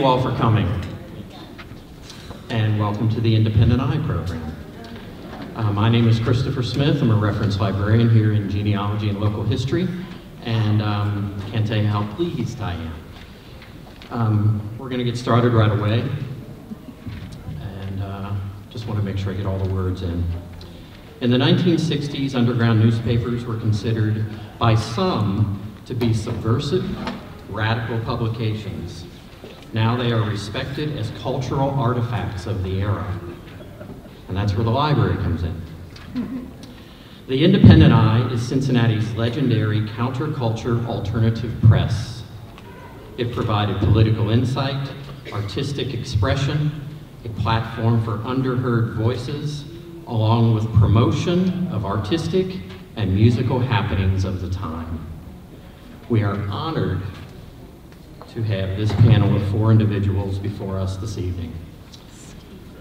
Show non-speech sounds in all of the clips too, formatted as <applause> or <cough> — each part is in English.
You all for coming. And welcome to the Independent Eye program. Uh, my name is Christopher Smith. I'm a reference librarian here in genealogy and local history. And um, can't tell you how pleased I am. Um, we're going to get started right away. And uh, just want to make sure I get all the words in. In the 1960s, underground newspapers were considered by some to be subversive, radical publications. Now they are respected as cultural artifacts of the era. And that's where the library comes in. The Independent Eye is Cincinnati's legendary counterculture alternative press. It provided political insight, artistic expression, a platform for underheard voices, along with promotion of artistic and musical happenings of the time. We are honored to have this panel of four individuals before us this evening.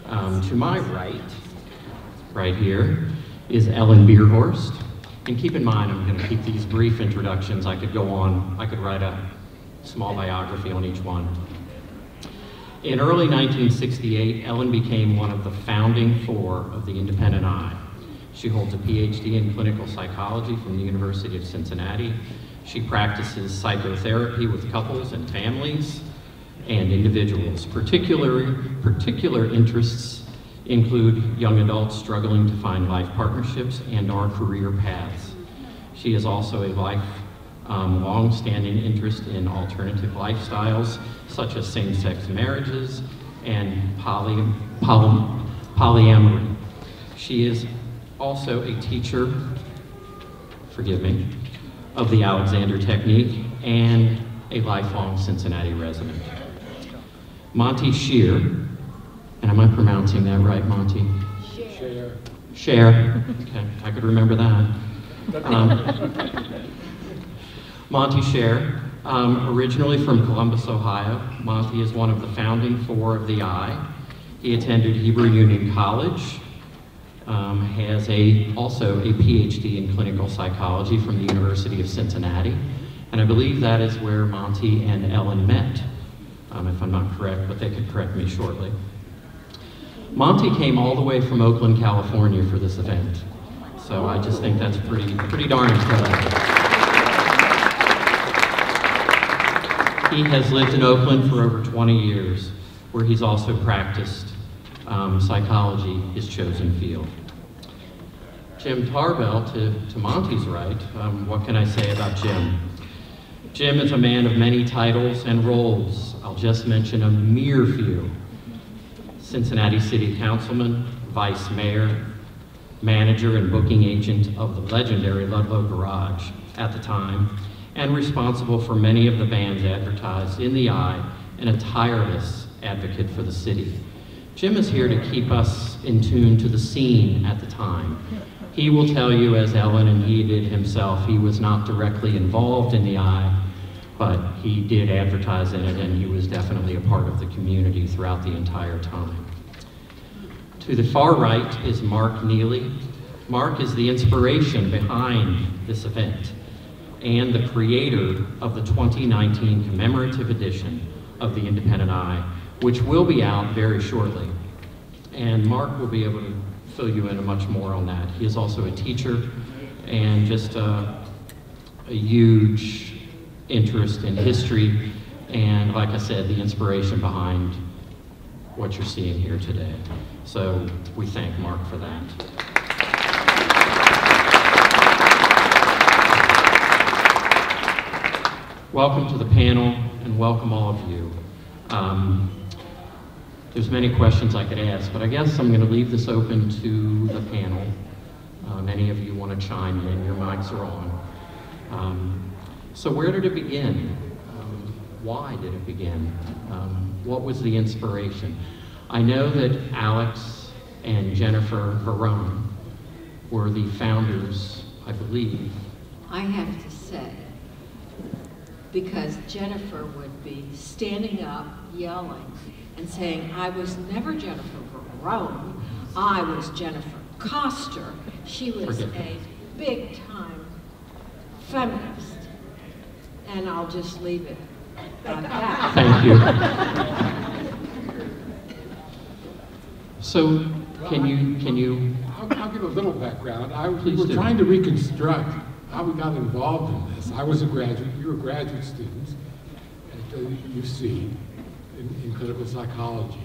Um, to my right, right here, is Ellen Bierhorst. And keep in mind, I'm going to keep these brief introductions. I could go on, I could write a small biography on each one. In early 1968, Ellen became one of the founding four of the Independent Eye. She holds a PhD in clinical psychology from the University of Cincinnati. She practices psychotherapy with couples and families and individuals. Particular, particular interests include young adults struggling to find life partnerships and or career paths. She is also a life um, long-standing interest in alternative lifestyles such as same-sex marriages and poly, poly, polyamory. She is also a teacher, forgive me, of the Alexander Technique and a lifelong Cincinnati resident. Monty Shear, and am I pronouncing that right, Monty? Share. Share. Okay, I could remember that. Um, Monty Sher, um, originally from Columbus, Ohio. Monty is one of the founding four of the I. He attended Hebrew Union College, um, has a, also a PhD in clinical psychology from the University of Cincinnati. And I believe that is where Monty and Ellen met, um, if I'm not correct, but they could correct me shortly. Monty came all the way from Oakland, California for this event. So I just think that's pretty, pretty darn incredible. He has lived in Oakland for over 20 years, where he's also practiced um, psychology, his chosen field. Jim Tarbell, to, to Monty's right, um, what can I say about Jim? Jim is a man of many titles and roles. I'll just mention a mere few. Cincinnati City Councilman, Vice Mayor, manager and booking agent of the legendary Ludlow Garage at the time, and responsible for many of the bands advertised in the Eye and a tireless advocate for the city. Jim is here to keep us in tune to the scene at the time. He will tell you, as Ellen and he did himself, he was not directly involved in the Eye, but he did advertise in it and he was definitely a part of the community throughout the entire time. To the far right is Mark Neeley. Mark is the inspiration behind this event and the creator of the 2019 commemorative edition of the Independent Eye, which will be out very shortly. And Mark will be able to fill you in much more on that. He is also a teacher and just a, a huge interest in history and, like I said, the inspiration behind what you're seeing here today. So we thank Mark for that. Welcome to the panel and welcome all of you. Um, there's many questions I could ask, but I guess I'm going to leave this open to the panel. Uh, many of you want to chime in, your mics are on. Um, so where did it begin? Um, why did it begin? Um, what was the inspiration? I know that Alex and Jennifer Verone were the founders, I believe. I have to say, because Jennifer would be standing up, yelling, and saying, I was never Jennifer Verone, I was Jennifer Coster. She was a big-time feminist. And I'll just leave it at that. Thank you. So, can you, can you, I'll, I'll give a little background. I, we Please were do. trying to reconstruct how we got involved in this. I was a graduate, you were graduate students at UC in, in clinical psychology.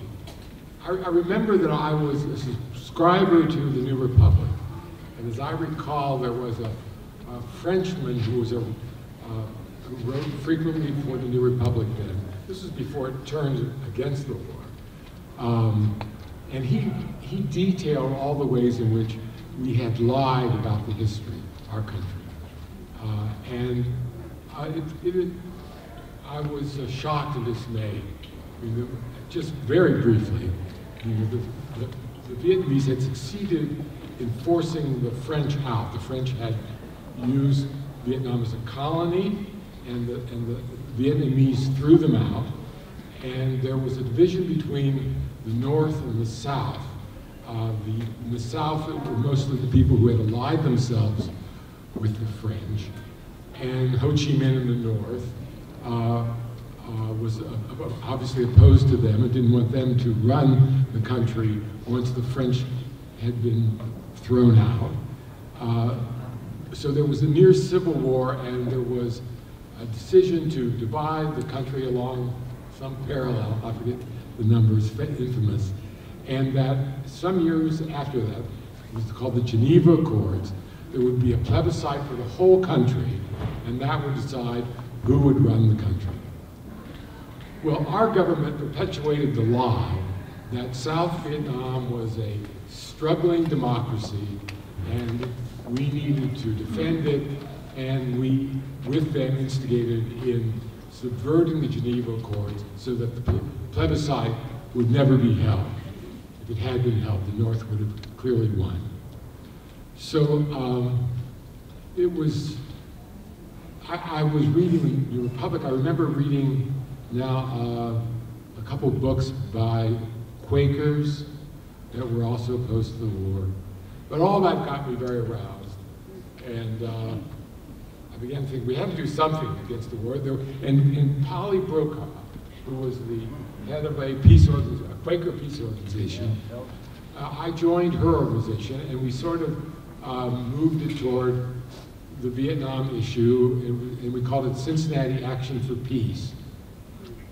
I, I remember that I was a subscriber to the New Republic. And as I recall, there was a, a Frenchman who was a, uh, who wrote frequently for the New Republic then. This was before it turned against the war. Um, and he, he detailed all the ways in which we had lied about the history of our country. Uh, and I, it, it, I was uh, shocked and dismayed. Just very briefly, the, the, the Vietnamese had succeeded in forcing the French out. The French had used Vietnam as a colony, and the, and the Vietnamese threw them out and there was a division between the North and the South. Uh, the, in the South were mostly the people who had allied themselves with the French, and Ho Chi Minh in the North uh, uh, was uh, obviously opposed to them and didn't want them to run the country once the French had been thrown out. Uh, so there was a near civil war, and there was a decision to divide the country along some parallel, I forget the numbers, fa- infamous, and that some years after that, it was called the Geneva Accords, there would be a plebiscite for the whole country, and that would decide who would run the country. Well, our government perpetuated the lie that South Vietnam was a struggling democracy and we needed to defend it, and we, with them, instigated in subverting the Geneva Accords so that the plebiscite would never be held. If it had been held, the North would have clearly won. So um, it was I, I was reading the Republic. I remember reading now uh, a couple books by Quakers that were also to the war. But all that got me very aroused. And uh, I began to think we had to do something against the war. There, and, and Polly Brokaw, who was the head of a peace organization, a Quaker peace organization, uh, I joined her organization, and we sort of um, moved it toward the Vietnam issue, and we called it Cincinnati Action for Peace.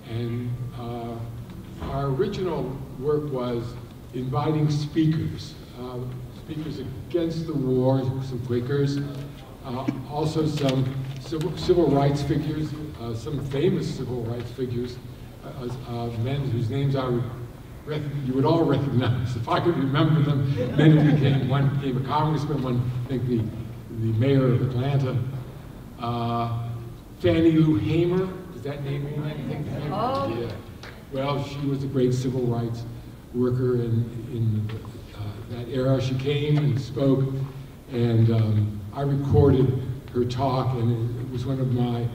And uh, our original work was inviting speakers, uh, speakers against the war, some Quakers, uh, also some civil, civil rights figures, uh, some famous civil rights figures, uh, uh, men whose names I would you would all recognize <laughs> if I could remember them. Many became one became a congressman, one I think the the mayor of Atlanta. Fannie Lou Hamer, does that name mean anything to you? Oh. Yeah. Well, she was a great civil rights worker in, in uh, that era. She came and spoke, and um, I recorded her talk, and it, it was one of my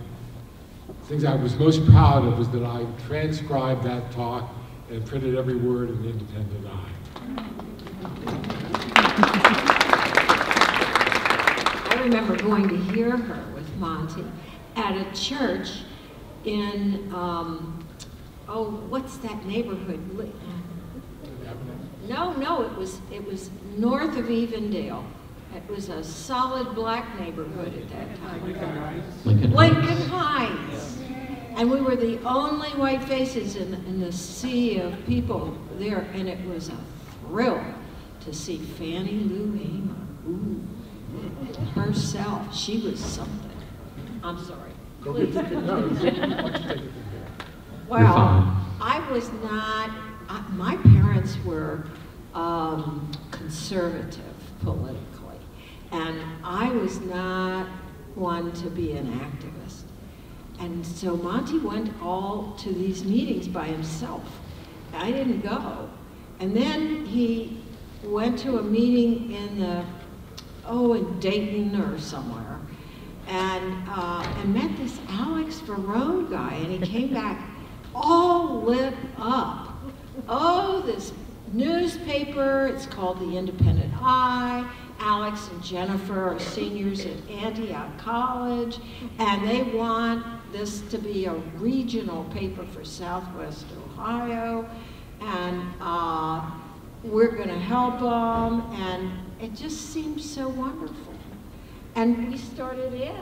things I was most proud of was that I transcribed that talk and printed every word in the Independent Eye. I remember going to hear her with Monty at a church in, um, oh, what's that neighborhood? No, no, it was, it was north of Evendale. It was a solid black neighborhood at that time. Lincoln? Lincoln Heights. And we were the only white faces in, in the sea of people there, and it was a thrill to see Fannie Lou Hamer. Ooh, herself, she was something. I'm sorry. Go Please. get- no, don't take <laughs> it? Well. I was not, I, my parents were um, conservative politically, and I was not one to be an activist. And so Monty went all to these meetings by himself. I didn't go. And then he went to a meeting in the, oh, in Dayton or somewhere, and, uh, and met this Alex Varone guy, and he came back all lit up. Oh, this newspaper, it's called The Independent Eye. Alex and Jennifer are seniors at Antioch College, and they want this to be a regional paper for Southwest Ohio, and uh, we're going to help them, and it just seemed so wonderful. And we started in.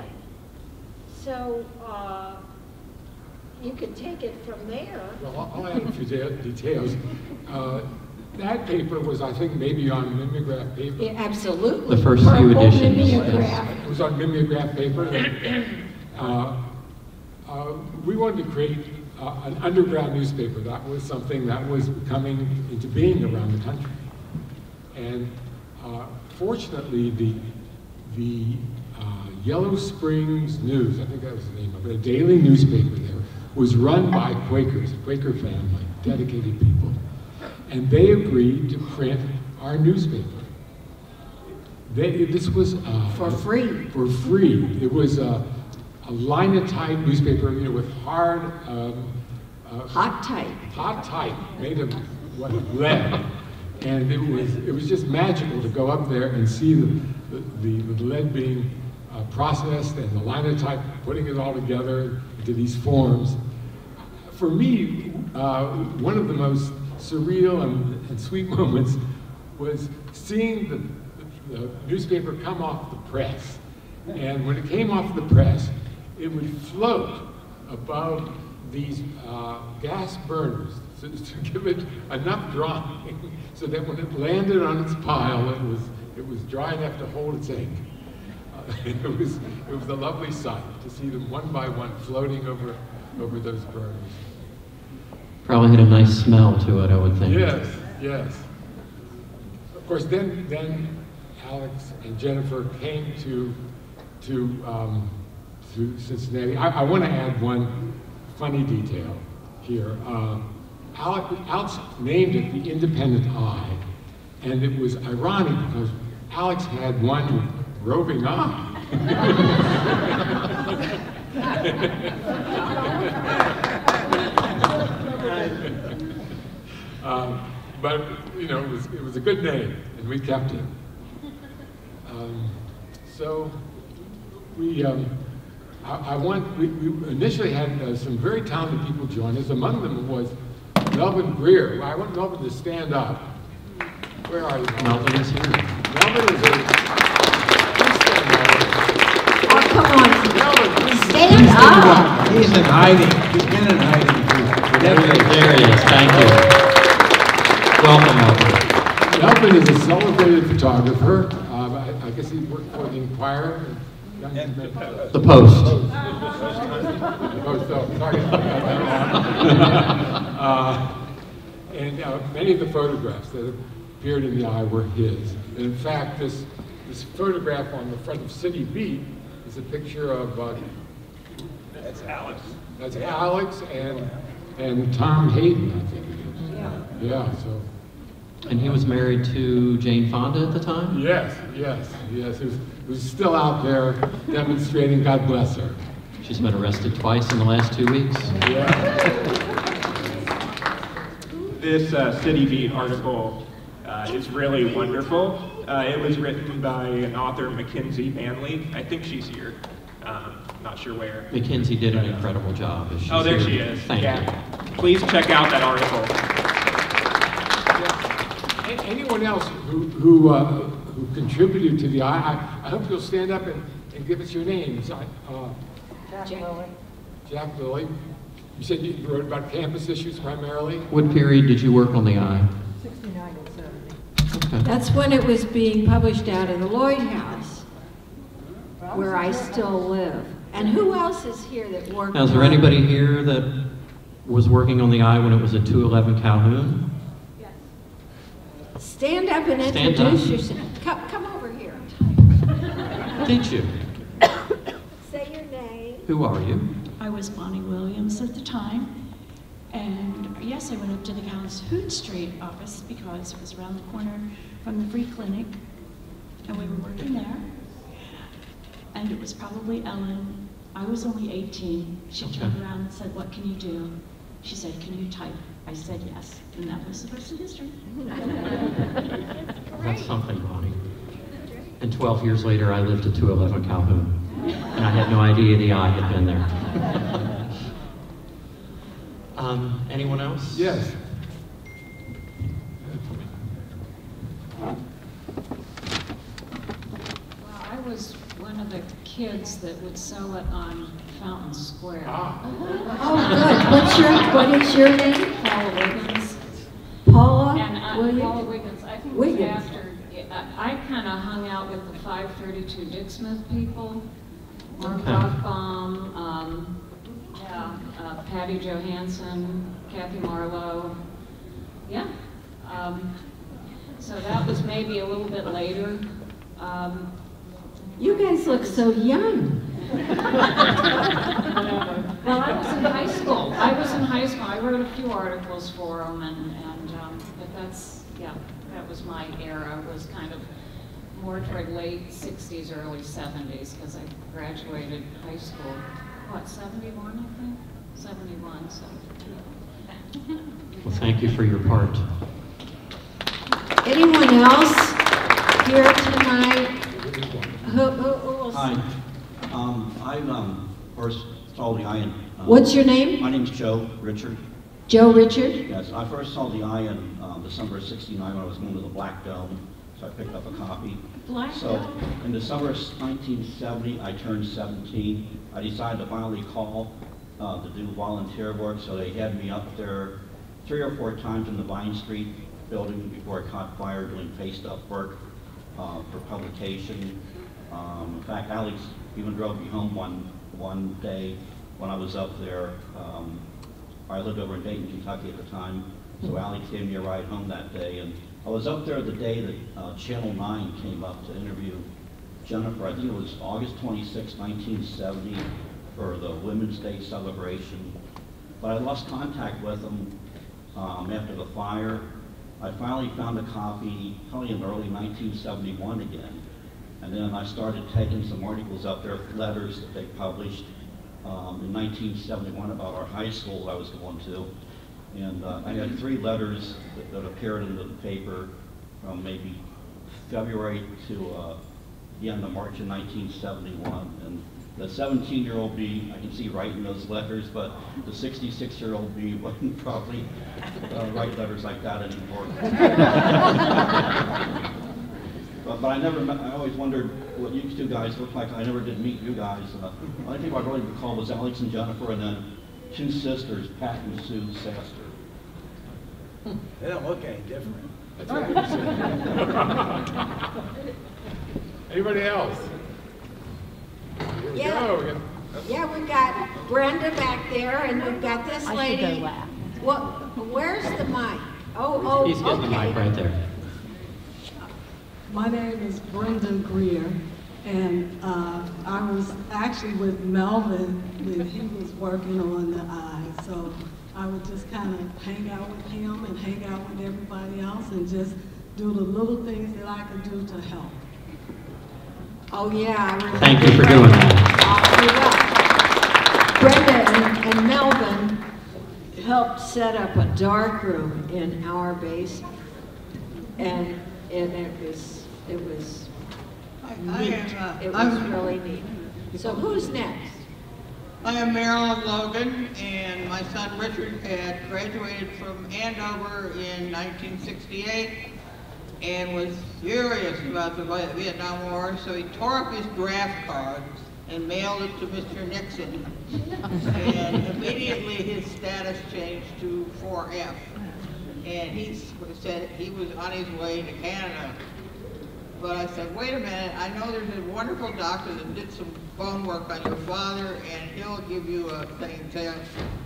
So uh, you can take it from there. Well, I'll I'll add a few de- details. Uh, That paper was, I think, maybe on mimeograph paper. Yeah, absolutely. The first few editions, mimeograph. It was on mimeograph paper. Uh, uh, We wanted to create uh, an underground newspaper. That was something that was coming into being around the country. And uh, fortunately, the, the uh, Yellow Springs News, I think that was the name of it, a daily newspaper there, was run by Quakers, a Quaker family, dedicated people. And they agreed to print our newspaper. They, this was. uh, For free. For free. It was a, a linotype newspaper, you know, with hard, um, uh, Hot type. hot type made of what lead, and it was it was just magical to go up there and see the the, lead being uh, processed and the linotype putting it all together into these forms. For me, uh, one of the most surreal and, and sweet <laughs> moments was seeing the, the newspaper come off the press, and when it came off the press, it would float above these uh, gas burners to, <laughs> to give it enough drying so that when it landed on its pile, it was, it was dry enough to hold its ink. Uh, <laughs> it, was, it was a lovely sight to see them one by one floating over, over those burners. Probably had a nice smell to it, I would think. Yes, yes. Of course, then, then Alex and Jennifer came to, to, um, to Cincinnati. I, I want to add one funny detail here. Uh, Alex, Alex named it the Independent Eye, and it was ironic because Alex had one roving eye. <laughs> Um, but you know, it was, it was a good name, and we kept it. Um, so we, um, I, I want, we, we initially had uh, some very talented people join us. Among them was Melvin Greer. I want Melvin to stand up. Where are you? Melvin is here. Melvin is a. Please stand, Melvin. Oh, come on. Melvin, Stand up. He's in hiding. He's been in hiding. There there he is, thank you. Welcome, Melvin. Melvin is a celebrated photographer. Um, I, I guess he worked for the Inquirer. The Post. Oh, so, sorry. <laughs> Uh, And uh, many of the photographs that appeared in the eye were his. And in fact, this, this photograph on the front of City Beat is a picture of, uh, That's Alex. that's Alex and, and Tom Hayden, I think it is. Yeah, so, And he was married to Jane Fonda at the time? yes, yes, yes, who's, who's still out there demonstrating, God bless her. She's been arrested twice in the last two weeks. Yeah. This uh, City Beat article uh, is really wonderful. Uh, it was written by an author, Mackenzie Manley. I think she's here. Um, not sure where. Mackenzie did an incredible job. Oh, there here? she is. Thank yeah. you. Please check out that article. A- Anyone else who, who, uh, who contributed to the, I, I I hope you'll stand up and, and give us your names. I- uh, Jack Lilly, you said you wrote about campus issues primarily? What period did you work on the eye? 69 and 70. Okay. <laughs> That's when it was being published out of the Lloyd House, where I still live. And who else is here that worked? Now, is there anybody here that was working on the eye when it was at 211 Calhoun? Yes. Stand up and Stand introduce up. yourself. Come, come over here. Did you? Say your name. Who are you? I was Bonnie Williams at the time. And yes, I went up to the Calhoun Street office because it was around the corner from the free clinic. And we were working there. And it was probably Ellen. I was only 18. She Okay. turned around and said, What can you do? She said, Can you type? I said yes. And that was the rest of history. That's something, Bonnie. And 12 years later, I lived at 211 Calhoun. And I had no idea the eye had been there. <laughs> Um, anyone else? Yes. Well, I was one of the kids that would sell it on Fountain Square. Ah, <laughs> Oh, good. What's your, what is your name? Paula Wiggins. Paula And uh, Williams? Paula Wiggins, I think it was Wiggins. after, I, I kind of hung out with the 532 Dick Smith people. Mark Okay. Rothbaum, um, yeah, uh, Patty Johansson, Kathy Marlowe. Yeah. Um, so that was maybe a little bit later. Um, You guys look so young. <laughs> Well, I was in high school. I was in high school. I wrote a few articles for them, and, and um, but that's yeah, that was my era. Was kind of more toward late '60s, early '70s, because I graduated high school. What '71, I think. '71. So. Well, thank you for your part. Anyone else here tonight? Who, who, who? Hi, um, I, um, first saw the Iron. um, What's your name? My name's Joe Richard. Joe Richard? Yes, I first saw the Iron, um, December of sixty-nine when I was going to the Black Dome, so I picked up a copy. Black So, Dome? in December of nineteen seventy, I turned seventeen. I decided to finally call, uh, to do volunteer work, so they had me up there three or four times in the Vine Street building before it caught fire doing face up work, uh, for publication. Um, in fact, Alex even drove me home one, one day when I was up there. Um, I lived over in Dayton, Kentucky at the time, so Alex gave me a ride home that day. And I was up there the day that uh, Channel 9 came up to interview Jennifer. I think it was August 26, 1970, for the Women's Day celebration. But I lost contact with them um, after the fire. I finally found a copy, probably in early 1971 again. And then I started taking some articles out there, letters that they published um, in 1971 about our high school I was going to. And uh, I had three letters that, that appeared in the paper from maybe February to uh, the end of March of 1971. And the 17-year-old me, I can see writing those letters, but the 66-year-old me <laughs> wouldn't probably uh, write letters like that anymore. <laughs> But, but I never, met- I always wondered what you two guys looked like. I never did meet you guys. Uh, the only people I really recall was Alex and Jennifer, and then two sisters, Pat and Sue Saster. They don't look any different. <laughs> that's what I said. Anybody else? Here we Yeah. go. We got- Yeah, we've got Brenda back there, and we've got this I should lady. go laugh. What, where's the mic? Oh, oh, He's getting the mic right there. My name is Brenda Greer, and uh, I was actually with Melvin when he was working on the eye. So I would just kind of hang out with him and hang out with everybody else and just do the little things that I could do to help. Oh, yeah, I. Thank you for doing that. Brenda and- and Melvin helped set up a dark room in our basement. And, and it was, it was I neat. am, uh, It was I'm- really neat. So who's next? I am Marilyn Logan, and my son Richard had graduated from Andover in 1968 and was furious about the Vietnam War, so he tore up his draft cards and mailed it to Mr. Nixon. And immediately his status changed to 4F. And he said he was on his way to Canada. But I said, wait a minute, I know there's a wonderful doctor that did some bone work on your father, and he'll give you a thing to,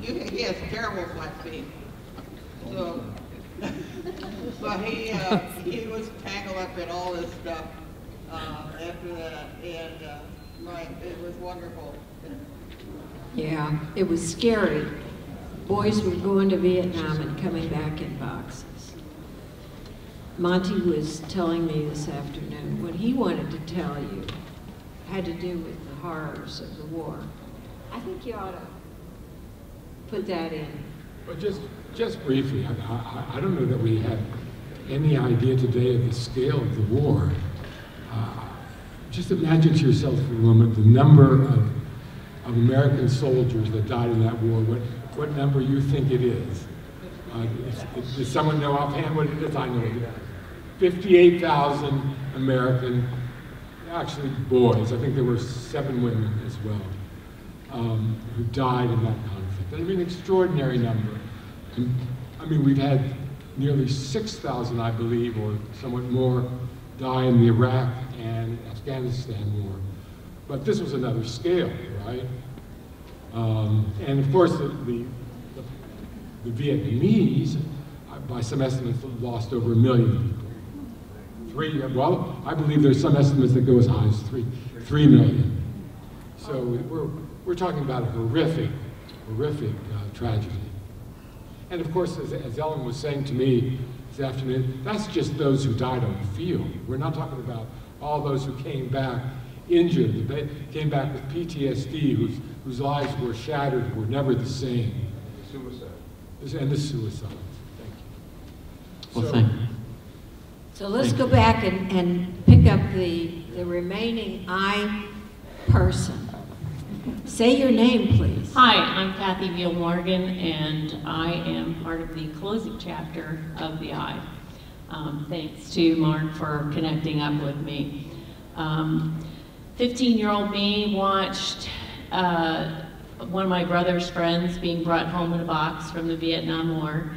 he he has terrible flat feet. So, but he, uh, he was tangled up in all this stuff, uh, after that, and, uh, my, it was wonderful. Yeah, it was scary. Boys were going to Vietnam and coming back in boxes. Monty was telling me this afternoon, what he wanted to tell you had to do with the horrors of the war. I think you ought to put that in. But just, just briefly, I, I, I don't know that we have any idea today of the scale of the war. Uh, Just imagine to yourself for a moment the number of, of American soldiers that died in that war, what, what number you think it is. Uh, Does someone know offhand what it is? I know it is. 58,000 American, actually boys, I think there were seven women as well, um, who died in that conflict. I mean, extraordinary number. And, I mean, we've had nearly 6,000, I believe, or somewhat more, die in the Iraq and Afghanistan war. But this was another scale, right? Um, and of course, the, the, the Vietnamese, uh, by some estimates, lost over a million people. Three, well, I believe there's some estimates that go as high as three, three million. So we're, we're talking about a horrific, horrific uh, tragedy. And of course, as, as Ellen was saying to me this afternoon, that's just those who died on the field. We're not talking about all those who came back injured, they came back with PTSD, whose, whose lives were shattered, were never the same. Suicide. And the suicides. Thank you. Well, So- thank you. So let's go back and, and pick up the, the remaining I person. Say your name, please. Hi, I'm Kathy Veal Morgan, and I am part of the closing chapter of the I. Um, thanks to Mark for connecting up with me. 15-year-old me watched uh, one of my brother's friends being brought home in a box from the Vietnam War.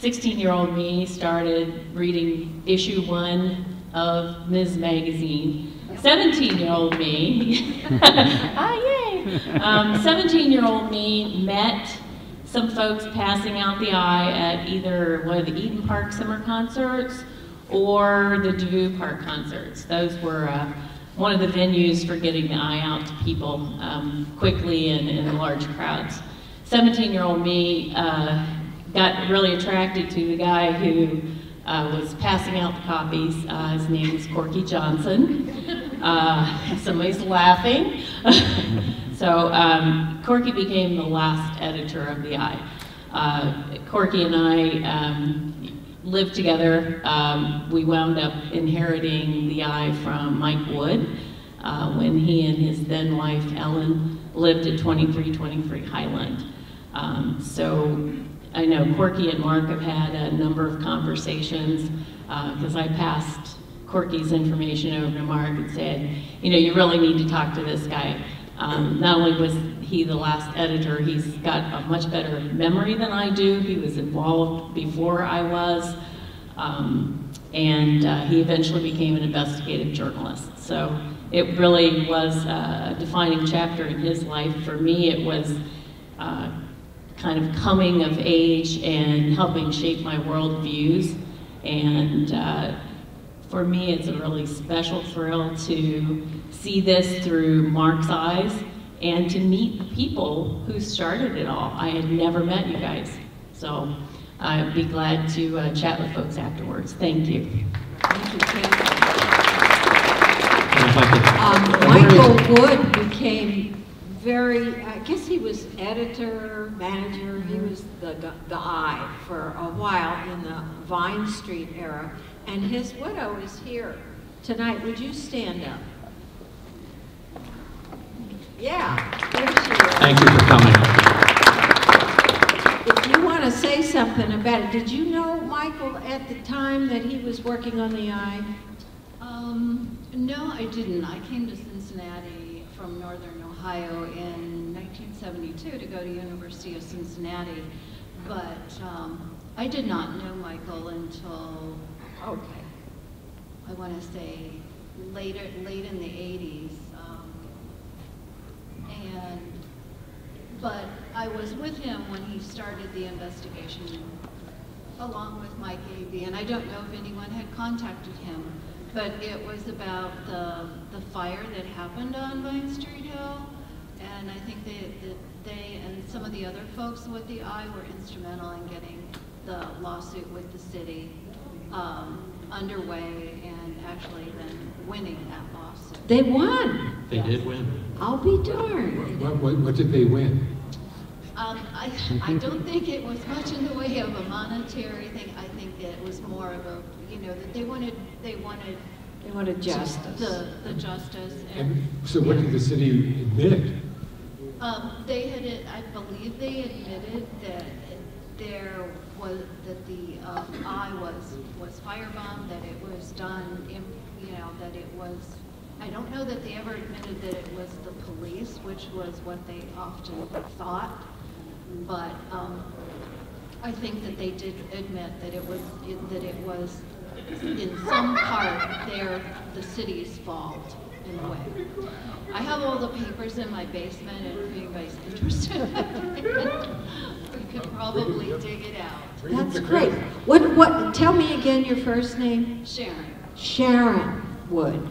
16-year-old me started reading issue one of Ms. Magazine. 17-year-old me, <laughs> <laughs> ah, yay! <laughs> 17-year-old me met some folks passing out the eye at either one of the Eden Park summer concerts or the Devou Park concerts. Those were uh, one of the venues for getting the eye out to people um, quickly and in large crowds. 17-year-old me uh, got really attracted to the guy who uh, was passing out the copies. Uh, his name was Corky Johnson. Uh, <laughs> somebody's laughing. <laughs> so um, Corky became the last editor of the Eye. Uh, Corky and I um, lived together. Um, we wound up inheriting the Eye from Mike Wood uh, when he and his then wife Ellen lived at 2323 Highland. Um, so I know Corky and Mark have had a number of conversations because I passed Corky's information over to Mark and said, you know, you really need to talk to this guy. Um, not only was he the last editor, he's got a much better memory than I do. He was involved before I was. Um, and uh, he eventually became an investigative journalist. So it really was a defining chapter in his life. For me, it was uh, kind of coming of age and helping shape my worldviews. And uh, for me, it's a really special thrill to see this through Mark's eyes and to meet the people who started it all. I had never met you guys. So I'd be glad to uh, chat with folks afterwards. Thank you. Thank you, Kate. And if I could- Um, I wonder if- Michael Wood became very, I guess he was editor, manager, he was the, the eye for a while in the Vine Street era. And his widow is here tonight. Would you stand up? Yeah, there she is. Thank you for coming. If you want to say something about it, did you know Michael at the time that he was working on the eye? Um, no, I didn't. I came to Cincinnati from Northern Ohio in 1972 to go to University of Cincinnati, but um, I did not know Michael until Okay. I want to say later, late in the 80s. And but I was with him when he started the investigation along with Mike Avey, and I don't know if anyone had contacted him, but it was about the, the fire that happened on Vine Street Hill, and I think they, that they and some of the other folks with the eye were instrumental in getting the lawsuit with the city um, underway and actually then winning that lawsuit. They won. They did win. I'll be darned. What, what, what did they win? Um, I, I don't think it was much in the way of a monetary thing. I think it was more of a, you know, that they wanted, they wanted They wanted justice. the, the justice and, And so what did the city admit? Um, they had, I believe they admitted that there was, that the, eye was, was firebombed, that it was done, in, you know, that it was, I don't know that they ever admitted that it was the police, which was what they often thought. But, um, I think that they did admit that it was, that it was in some part their, the city's fault in a way. I have all the papers in my basement and if anybody's <laughs> interested, we could probably dig it out. That's great. What, what, tell me again your first name? Sharon. Sharon Wood.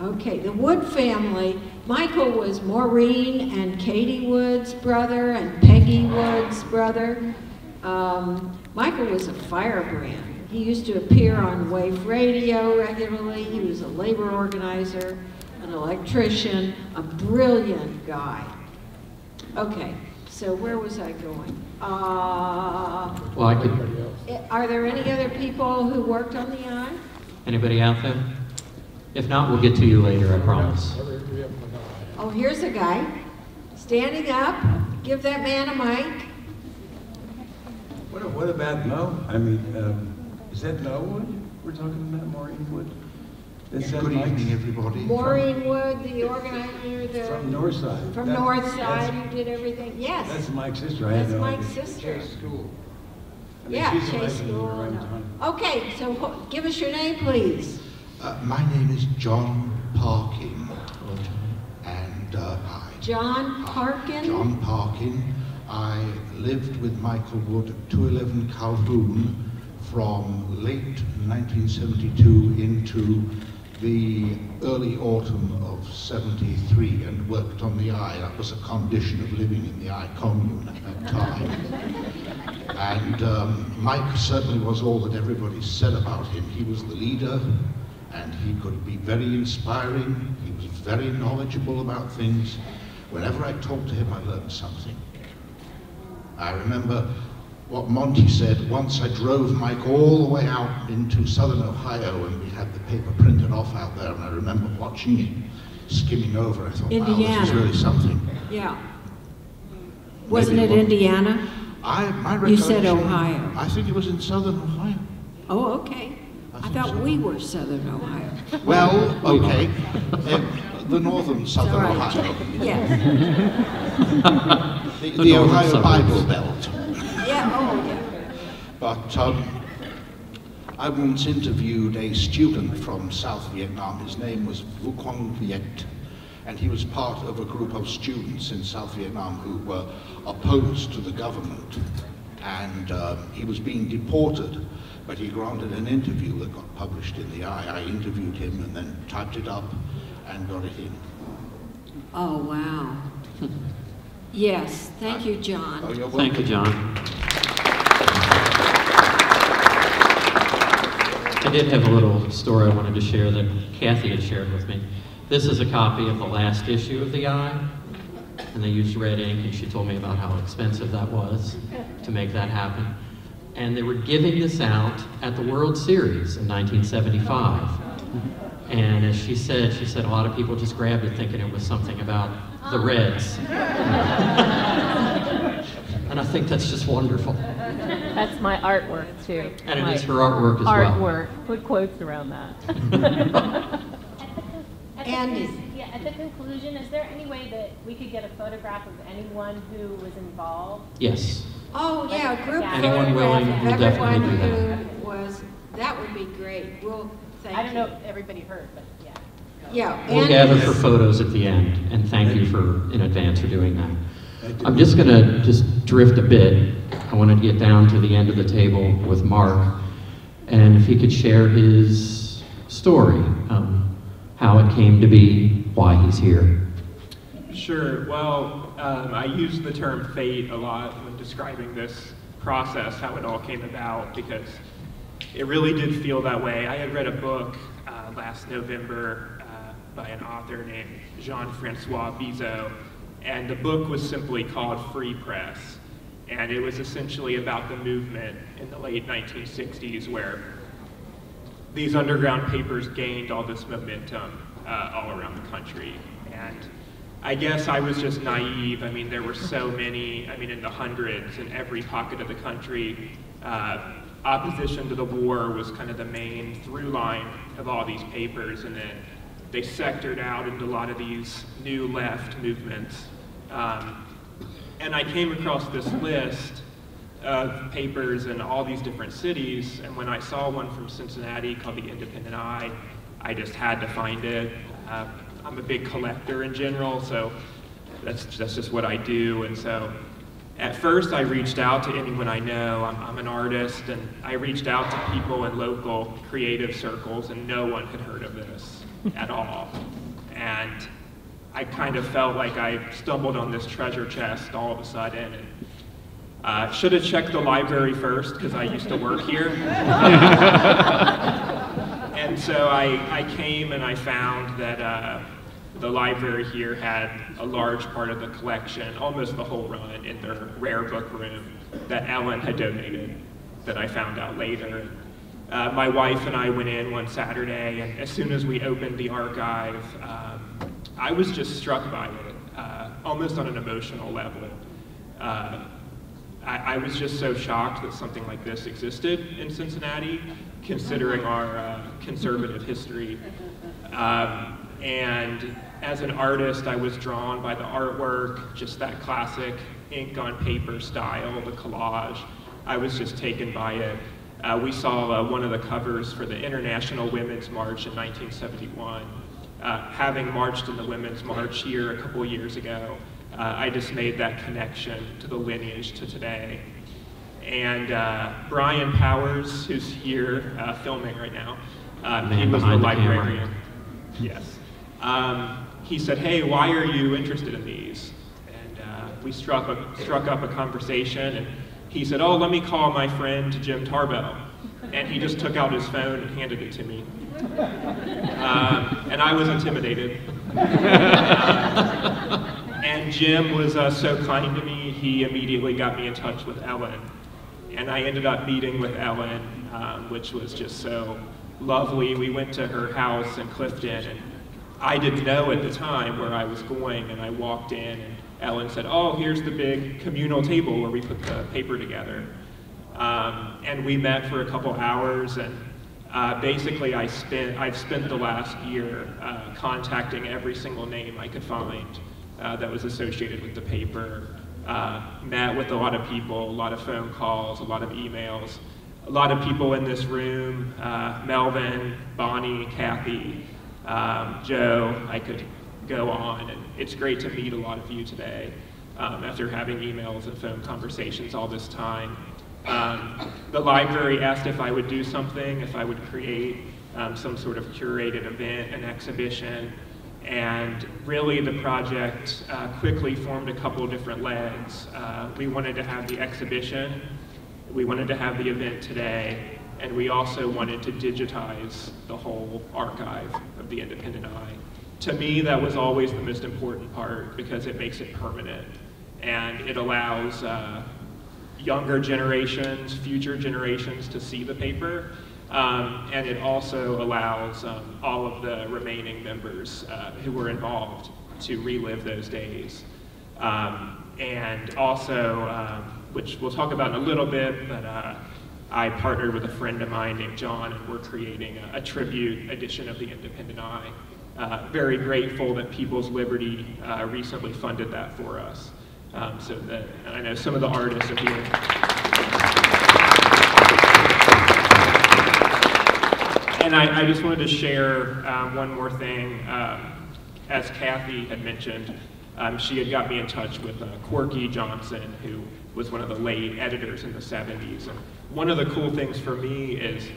Okay, the Wood family, Michael was Maureen and Katie Wood's brother and Peggy Wood's brother. Um, Michael was a firebrand. He used to appear on WAIF Radio regularly. He was a labor organizer, an electrician, a brilliant guy. Okay, so where was I going? Uh, Well, I could, are there any other people who worked on the eye? anybody out there? If not, we'll get to you later, I promise. Oh, here's a guy standing up. Give that man a mic. What, what about Mo? I mean, um, is that Mo Wood we're talking about, Maureen Wood? Is Good evening, everybody. Maureen Wood, the organizer, the From Northside. from That- North Side, that's- who did everything. Yes, That's Mike's sister, I had that's no Mike's idea. sister. School. I mean, Yeah, she's Chase legend in her School. own. Okay, so ho- give us your name, please. Uh, my name is John Parkin. And uh, hi. John Parkin. John Parkin. I lived with Michael Wood at 211 Calhoun from late 1972 into the early autumn of 73 and worked on the eye. That was a condition of living in the eye commune at that time. And um, Mike certainly was all that everybody said about him. He was the leader, and he could be very inspiring. He was very knowledgeable about things. Whenever I talked to him, I learned something. I remember what Monty said. Once I drove Mike all the way out into southern Ohio, and we had the paper printed off out there, and I remember watching it, skimming over. I thought, wow, this is really something. Yeah. Wasn't it Maybe- Indiana? I, my You said Ohio. I think it was in southern Ohio. Oh, okay. I thought we were Southern Ohio. Well, <laughs> okay, uh, the northern southern All right. Ohio. Yes. <laughs> The, The the northern Ohio suburbs. Bible Belt. But um, I once interviewed a student from South Vietnam. His name was Vu Quang Viet, and he was part of a group of students in South Vietnam who were opposed to the government. And um, he was being deported, but he granted an interview that got published in the Eye. I interviewed him and then typed it up and got it in. Oh, wow. <laughs> Yes, thank you, John. Oh, you're Thank you, welcome. John. I did have a little story I wanted to share that Kathy had shared with me. This is a copy of the last issue of The Eye, and they used red ink, and she told me about how expensive that was to make that happen. And they were giving this out at the World Series in 1975. And as she said, she said a lot of people just grabbed it thinking it was something about the Reds. <laughs> and I think that's just wonderful. That's my artwork too. And it My is her artwork as well. Artwork. Put quotes around that. <laughs> At the Andy. Yeah, at the conclusion, is there any way that we could get a photograph of anyone who was involved? Yes. Oh, yeah, a group Anyone willing, photograph we'll of everyone definitely do who was, that would be great. We'll, thank. I don't know if everybody heard, but yeah. Yeah. We'll Andy. gather for photos at the end, and thank you for, in advance for doing that. I'm just gonna just drift a bit. I want to get down to the end of the table with Mark, and if he could share his story, um, how it came to be, why he's here. Sure. Well, um, I use the term fate a lot when describing this process, how it all came about, because it really did feel that way. I had read a book uh, last November by an author named Jean-Francois Bizot, and the book was simply called Free Press. And it was essentially about the movement in the late 1960s where these underground papers gained all this momentum uh, all around the country. And I guess I was just naive. I mean, there were so many, I mean, in the hundreds in every pocket of the country. Uh, opposition to the war was kind of the main through line of all these papers, and then they sectored out into a lot of these new left movements. Um, and I came across this list of papers in all these different cities, and when I saw one from Cincinnati called the Independent Eye, I just had to find it. Uh, I'm a big collector in general, so that's, that's just what I do, and so at first I reached out to anyone I know. I'm, I'm, an artist, and I reached out to people in local creative circles, and no one had heard of this at all. And I kind of felt like I stumbled on this treasure chest all of a sudden. And, uh, should have checked the library first because I used to work here. <laughs> and so I, I came and I found that uh, the library here had a large part of the collection, almost the whole run, in their rare book room that Ellen had donated that I found out later. Uh, my wife and I went in one Saturday, and as soon as we opened the archive, um, I was just struck by it, uh, almost on an emotional level. Uh, I, I, was just so shocked that something like this existed in Cincinnati, considering our uh, conservative history. Um, and as an artist, I was drawn by the artwork, just that classic ink on paper style, the collage. I was just taken by it. Uh, we saw uh, one of the covers for the International Women's March in 1971. Uh, having marched in the Women's March here a couple years ago, uh, I just made that connection to the lineage to today. And uh, Brian Powers, who's here uh, filming right now, he was the librarian. The yes. Um, he said, hey, why are you interested in these? And we struck, a, struck up a conversation, and he said, oh, let me call my friend Jim Tarbell. And he just took out his phone and handed it to me. Um, and I was intimidated. Uh, <laughs> and Jim was uh, so kind to me, he immediately got me in touch with Ellen. And I ended up meeting with Ellen, um, which was just so lovely. We went to her house in Clifton, and I didn't know at the time where I was going, and I walked in, and Ellen said, oh, here's the big communal table where we put the paper together. Um, and we met for a couple hours, and uh, basically I spent, I've spent the last year uh, contacting every single name I could find uh, that was associated with the paper. Uh, met with a lot of people, a lot of phone calls, a lot of emails. A lot of people in this room, uh, Melvin, Bonnie, Kathy, um, Joe, I could go on. And it's great to meet a lot of you today um, after having emails and phone conversations all this time. Um, the library asked if I would do something, if I would create um, some sort of curated event, an exhibition, and really the project uh, quickly formed a couple different legs. Uh, we wanted to have the exhibition, we wanted to have the event today, and we also wanted to digitize the whole archive of the Independent Eye to me, that was always the most important part because it makes it permanent and it allows uh, younger generations, future generations to see the paper. Um, and it also allows um, all of the remaining members uh, who were involved to relive those days. Um, and also, um, which we'll talk about in a little bit, but uh, I partnered with a friend of mine named John, and we're creating a, a tribute edition of the Independent Eye uh, very grateful that People's Liberty uh, recently funded that for us. Um, so that I know some of the artists are here. And I, I, just wanted to share um, one more thing. Um, as Kathy had mentioned, um, she had got me in touch with uh, Corky Johnson, who was one of the late editors in the 70s. And one of the cool things for me is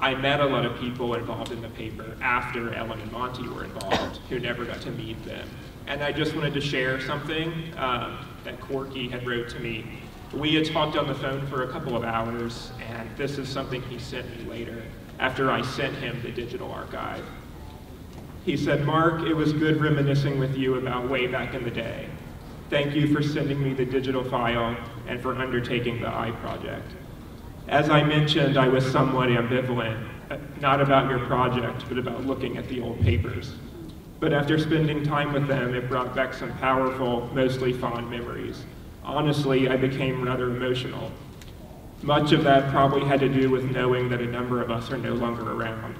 I met a lot of people involved in the paper after Ellen and Monty were involved who never got to meet them. And I just wanted to share something um, that Corky had wrote to me. We had talked on the phone for a couple of hours, and this is something he sent me later after I sent him the digital archive. He said, Mark, it was good reminiscing with you about way back in the day. Thank you for sending me the digital file and for undertaking the Eye project. As I mentioned, I was somewhat ambivalent, uh, not about your project, but about looking at the old papers. But after spending time with them, it brought back some powerful, mostly fond memories. Honestly, I became rather emotional. Much of that probably had to do with knowing that a number of us are no longer around.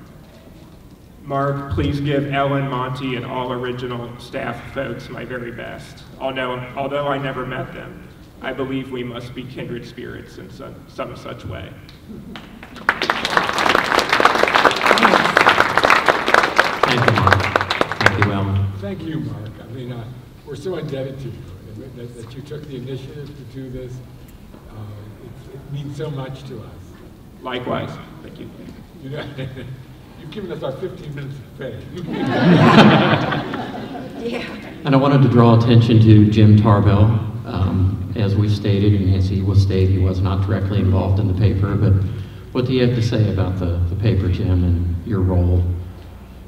Mark, please give Ellen, Monty, and all original staff folks my very best. Although, although I never met them, I believe we must be kindred spirits in some, some such way. Thank you, Mark. Thank you, Ellen. Thank you, Mark. I mean, uh, we're so indebted to you that, that, that you took the initiative to do this. Uh, it, it means so much to us. Likewise. Thank you. You know, <laughs> you've given us our 15 minutes of fame. <laughs> Yeah. And I wanted to draw attention to Jim Tarbell. Um, as we stated, and as he will state, he was not directly involved in the paper, but what do you have to say about the, the paper, Jim, and your role?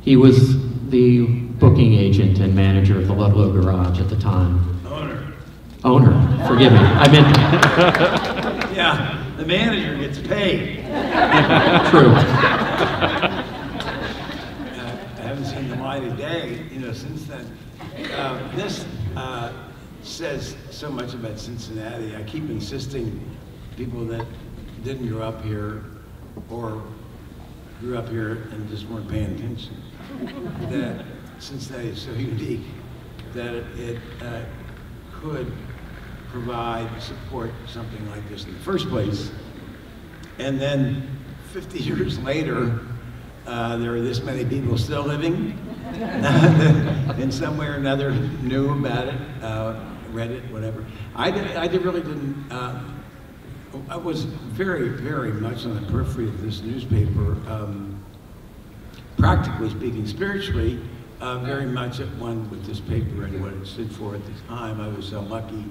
He was the booking agent and manager of the Ludlow Garage at the time. Owner. Owner, forgive me. I meant. <laughs> Yeah, the manager gets paid. <laughs> True. I haven't seen the light of day, you know, since then. Uh, This uh, says so much about Cincinnati. I keep insisting people that didn't grow up here or grew up here and just weren't paying attention, <laughs> that Cincinnati is so <laughs> unique that it uh, could provide support something like this in the first place. And then 50 <laughs> years later, uh, there are this many people still living, <laughs> and some way or another knew about it, uh, read it, whatever. I, did, I did really didn't. Uh, I was very, very much on the periphery of this newspaper. Um, practically speaking, spiritually, uh, very much at one with this paper and what it stood for at the time. I was so lucky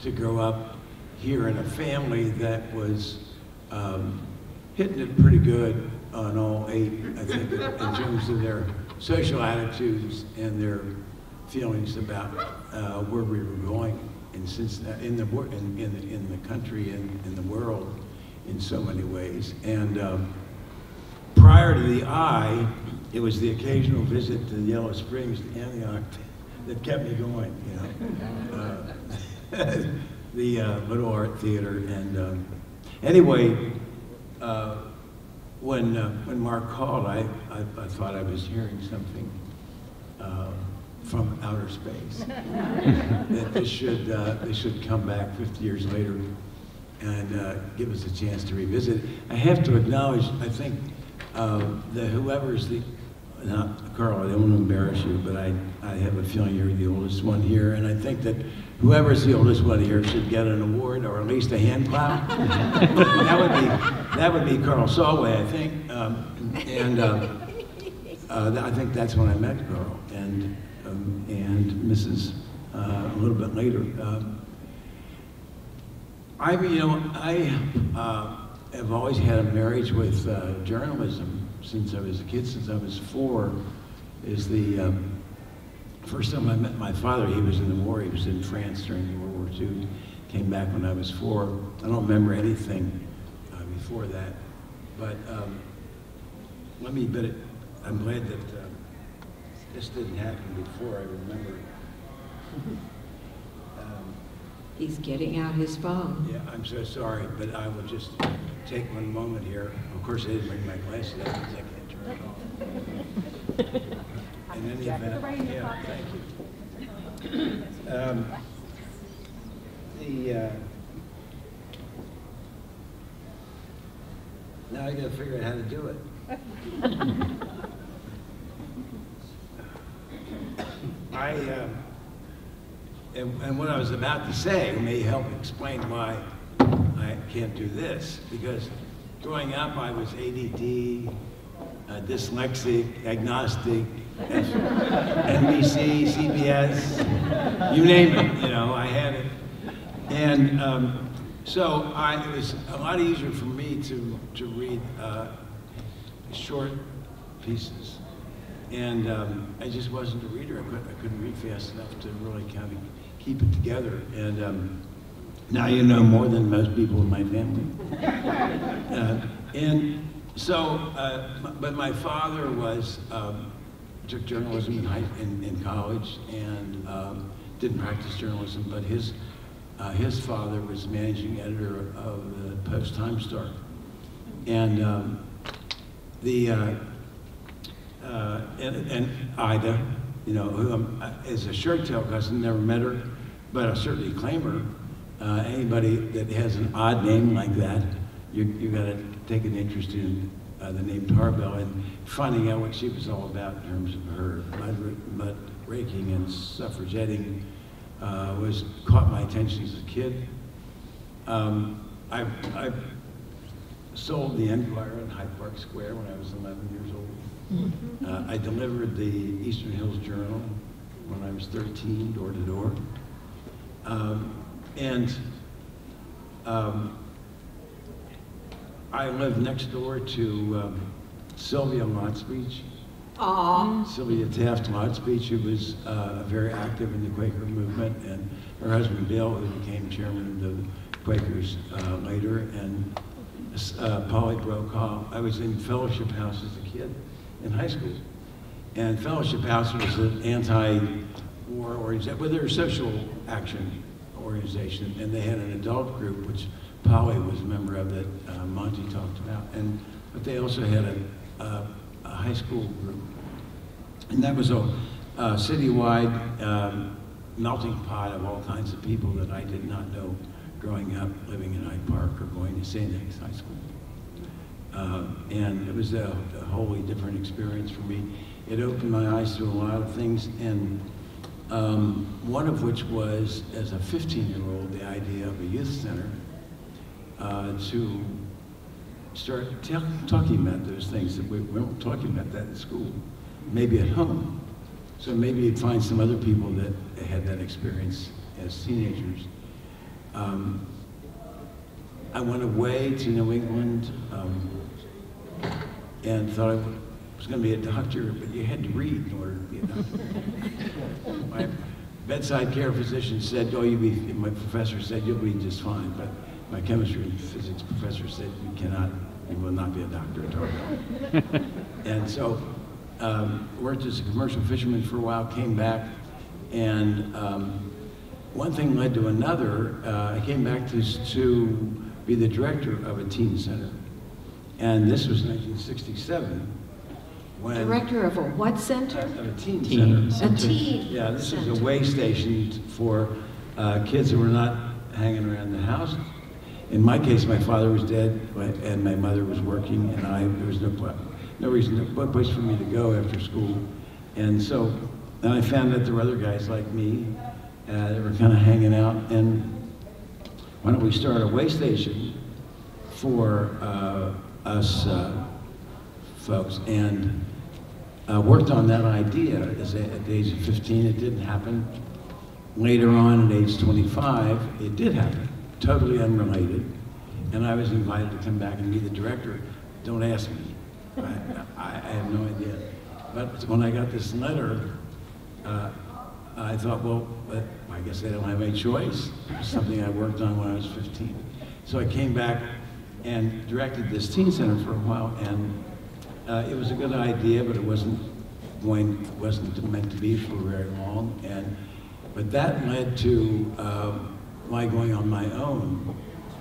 to grow up here in a family that was um, hitting it pretty good on all eight, I think, in terms of their social attitudes and their feelings about uh, where we were going in Cincinnati, in the in, in, the- in the country and in the world in so many ways. And um, prior to the eye, it was the occasional visit to the Yellow Springs, to Antioch, that kept me going. You know, uh, <laughs> the uh, Little Art Theater, and um, anyway, uh, when uh, when Mark called, I, I I thought I was hearing something. Uh, from outer space. <laughs> that this should, uh, this should come back 50 years later and uh, give us a chance to revisit. I have to acknowledge, I think, uh, that whoever's the, not Carl, I don't want to embarrass you, but I, I have a feeling you're the oldest one here, and I think that whoever's the oldest one here should get an award or at least a hand clap. <laughs> that would be that would be Carl Solway, I think, um, and uh, uh, I think that's when I met Carl and um, and Mrs. Uh, a little bit later. Um, I, you know, I uh, have always had a marriage with uh, journalism since I was a kid, since I was four. Is the um, first time I met my father, he was in the war. He was in France during World War II. Came back when I was four. I don't remember anything uh, before that, but um, let me. But it, I'm glad that uh, this didn't happen before. I remember. <laughs> Um, He's getting out his phone. Yeah, I'm so sorry, but I will just take one moment here. Of course, I didn't bring my glasses because I can't turn it off. <laughs> In any event, yeah, thank you. Um, The, uh, now I gotta figure out how to do it. <laughs> I, um, and, and what I was about to say may help explain why I can't do this. Because growing up, I was ADD, uh, dyslexic, agnostic, NBC, CBS, you name it, you know, I had it. And um, so I, it was a lot easier for me to, to read uh, short pieces. And um, I just wasn't a reader. I couldn't, I couldn't read fast enough to really kind of keep it together. And um, now you know more than most people in my family. uh, and so, uh, but my father was um, took journalism in, high, in, in college and um, didn't practice journalism, but his, uh, his father was managing editor of the Post Time Star. And um, the, uh, uh, and, and Ida, you know, who um, is a shirt tail cousin, never met her, but I certainly claim her. Uh, anybody that has an odd name like that, you, you got to take an interest in uh, the name Tarbell and finding out what she was all about in terms of her mud, mud raking and suffragetting uh, was caught my attention as a kid. Um, I, I sold the Enquirer in Hyde Park Square when I was 11 years old. Uh, I delivered the Eastern Hills Journal when I was 13, door to door. Um, and um, I lived next door to um, Sylvia Lotspeich. Aw. Sylvia Taft Lotspeich, who was uh, very active in the Quaker movement, and her husband Bill, who became chairman of the Quakers uh, later, and uh, Polly Brokaw. I was in Fellowship House as a kid in high school. And Fellowship House was an anti-war organization, well, they're a social action organization, and they had an adult group, which Polly was a member of that uh, Monty talked about. And but they also had a, a, a high school group, and that was a, a citywide um, melting pot of all kinds of people that I did not know growing up, living in Hyde Park or going to St. A's High School. Uh, and it was a, a wholly different experience for me. It opened my eyes to a lot of things, and um, one of which was, as a 15-year-old, the idea of a youth center uh, to start talking about those things that we, we weren't talking about that in school, maybe at home. So maybe you'd find some other people that had that experience as teenagers. Um, I went away to New England um, and thought I was going to be a doctor, but you had to read in order to be a doctor. <laughs> my bedside care physician said, "Oh, you'll be." My professor said, "You'll be just fine," but my chemistry and physics professor said, "You cannot, you will not be a doctor at all." <laughs> and so, um, worked as a commercial fisherman for a while, came back, and um, one thing led to another. Uh, I came back to to be the director of a teen center, and this was 1967. When, Director of a what center? of a teen, Teen center. A teen Yeah, this is a way station for uh, kids who were not hanging around the house. In my case, my father was dead, and my mother was working, and I there was no no reason, no place for me to go after school, and so then I found that there were other guys like me uh, that were kind of hanging out, and why don't we start a way station for uh, us uh, folks? And uh, worked on that idea as a, at the age of 15. It didn't happen. Later on, at age 25, it did happen, totally unrelated. And I was invited to come back and be the director. Don't ask me. I, I, I have no idea. But when I got this letter, uh, I thought, well, I guess I don't have any choice. Something I worked on when I was 15. So I came back and directed this teen center for a while, and uh, it was a good idea, but it wasn't going, wasn't meant to be for very long. And but that led to uh, my going on my own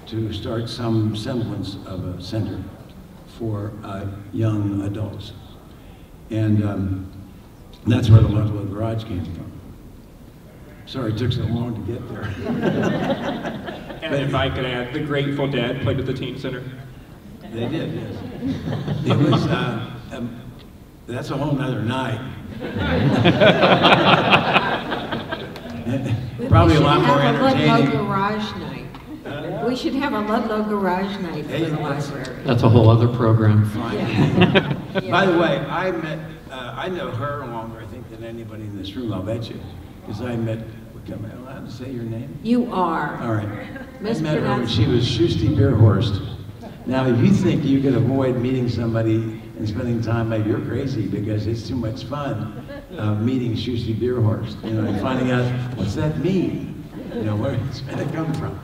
to start some semblance of a center for uh, young adults, and um, that's where the Ludlow Garage came from. Sorry it took so long to get there. <laughs> And if I could add, the Grateful Dead played at the Teen Center. They did, yes. It was, uh, um, that's a whole nother night. <laughs> <laughs> Probably a lot more We should Ludlow entertaining. Garage Night. We should have a Ludlow Garage Night for Hey, the that's- library. That's a whole other program. Yeah. <laughs> By the way, I met, uh, I know her longer, I think, than anybody in this room, I'll bet you. Because I met, am I allowed to say your name? You are. All right. I met her when she was Shusty Bierhorst. Now, if you think you can avoid meeting somebody and spending time, maybe you're crazy because it's too much fun uh, meeting Shusty Bierhorst, you know, and finding out what's that mean, you know, where <laughs> it's where it come from.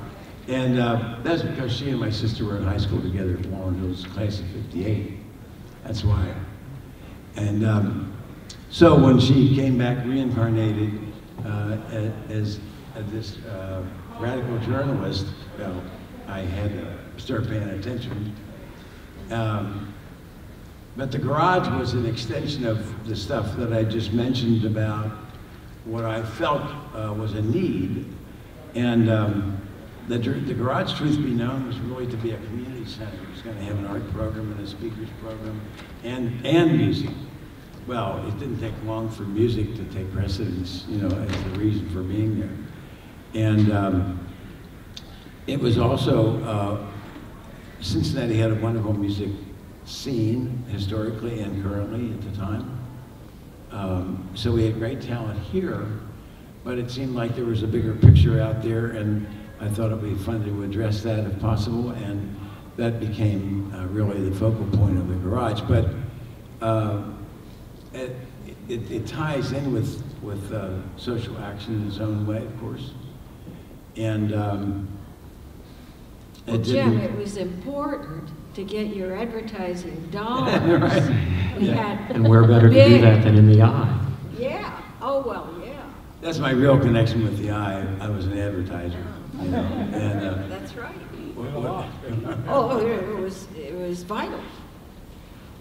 And uh, that's because she and my sister were in high school together at Walnut Hills, class of 58. That's why. And um, So when she came back reincarnated uh, as, as this uh, radical journalist, well, I had to start paying attention. Um, but the garage was an extension of the stuff that I just mentioned about what I felt uh, was a need. And um, the, the garage, truth be known, was really to be a community center. It was going to have an art program and a speakers program and, and music. Well, it didn't take long for music to take precedence, you know, as the reason for being there. And um, it was also, uh, Cincinnati had a wonderful music scene historically and currently at the time. Um, so we had great talent here, but it seemed like there was a bigger picture out there, and I thought it would be fun to address that if possible, and that became uh, really the focal point of the garage. But uh, it, it, it ties in with, with uh, social action in its own way, of course. And um, Well, Jim, it was important to get your advertising <laughs> dollars. Right. We Yeah. had And where better to do that than in the eye? Yeah, oh, well, yeah, That's my real connection with the eye. I was an advertiser, you know, <laughs> and, uh, that's right. what- what- <laughs> Oh, it was, it was vital.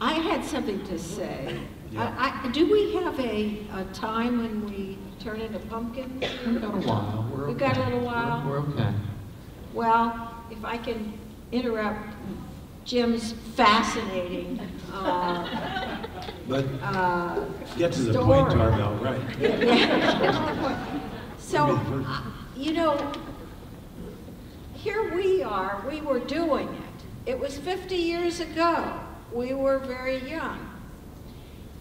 I had something to say. I, I, do we have a, a time when we turn into pumpkins? We've got a while. We're We've got a little while? We're we're okay. Well, if I can interrupt Jim's fascinating, uh, But uh, get to the point, story. Tarbell, right. <laughs> Yeah. So, uh, you know, here we are, we were doing it. It was 50 years ago. We were very young.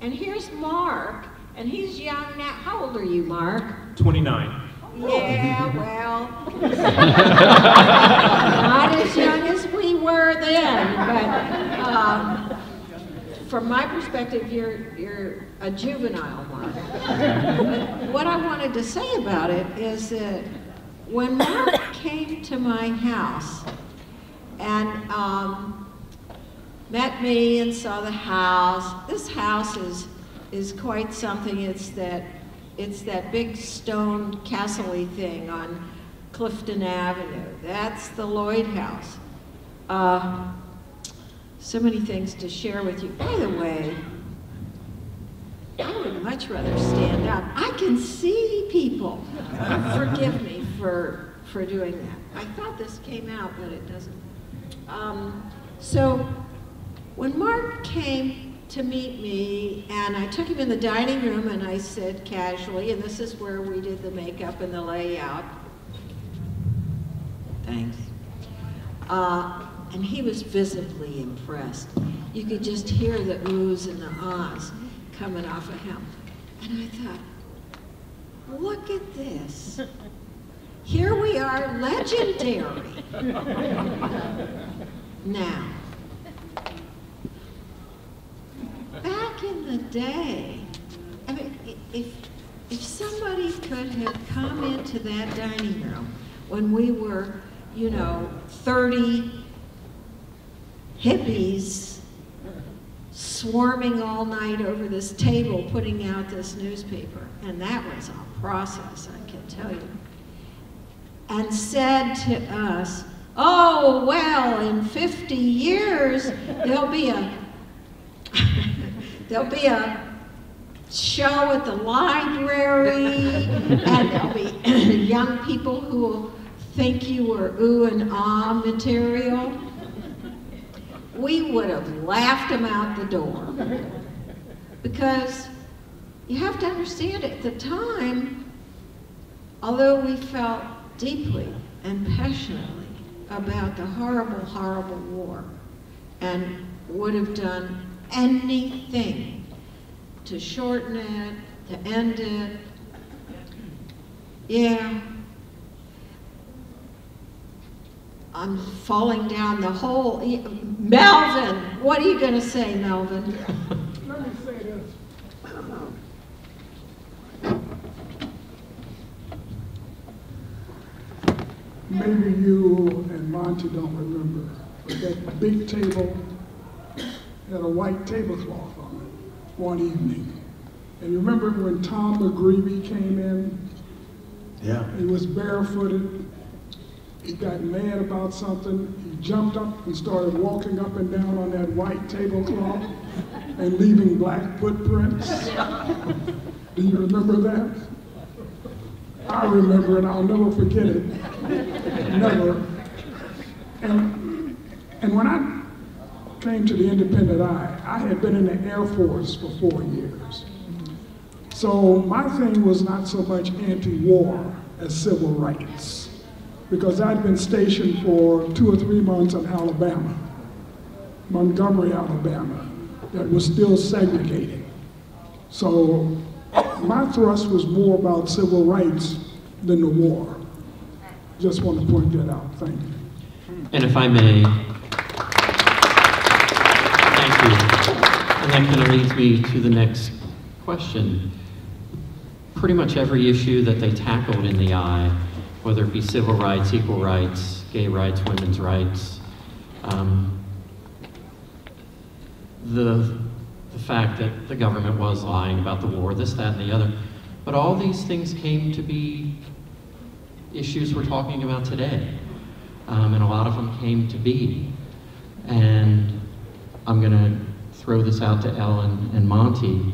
And here's Mark, and he's young now. How old are you, Mark? 29. Yeah, well, <laughs> not as young as we were then, but um, from my perspective, you're, you're a juvenile, one. What I wanted to say about it is that when Mark came to my house and um, met me and saw the house, this house is, is quite something. It's that, it's that big stone castle thing on Clifton Avenue. That's the Lloyd House. Uh, so many things to share with you. By the way, I would much rather stand up. I can see people. <laughs> Forgive me for, for doing that. I thought this came out, but it doesn't. Um, so when Mark came to meet me, and I took him in the dining room, and I said casually, and this is where we did the makeup and the layout. Thanks. Uh, and he was visibly impressed. You could just hear the oohs and the ahs coming off of him. And I thought, look at this. Here we are, legendary. <laughs> now, back in the day, I mean, if, if somebody could have come into that dining room when we were, you know, 30 hippies swarming all night over this table putting out this newspaper, and that was a process, I can tell you, and said to us, oh, well, in 50 years, there'll be a, there'll be a show at the library, and there'll be <clears throat> young people who will think you were ooh and ah material. We would have laughed them out the door. Because you have to understand at the time, although we felt deeply and passionately about the horrible, horrible war and would have done anything to shorten it, to end it. Yeah. I'm falling down the hole. Melvin, what are you going to say, Melvin? Let me say this. Maybe you and Monty don't remember, but that big table had a white tablecloth on it one evening. And you remember when Tom McGreevy came in? Yeah. He was barefooted. He got mad about something. He jumped up and started walking up and down on that white tablecloth and leaving black footprints. <laughs> Do you remember that? I remember it. I'll never forget it. Never. And, and when I came to the Independent Eye, I had been in the Air Force for four years. So my thing was not so much anti-war as civil rights, because I'd been stationed for two or three months in Alabama, Montgomery, Alabama, that was still segregated. So my thrust was more about civil rights than the war. Just want to point that out. Thank you. And if I may, that kind of leads me to the next question. Pretty much every issue that they tackled in the eye, whether it be civil rights, equal rights, gay rights, women's rights, um, the, the fact that the government was lying about the war, this, that, and the other, but all these things came to be issues we're talking about today. Um, and a lot of them came to be. And I'm going to throw this out to Ellen and Monty.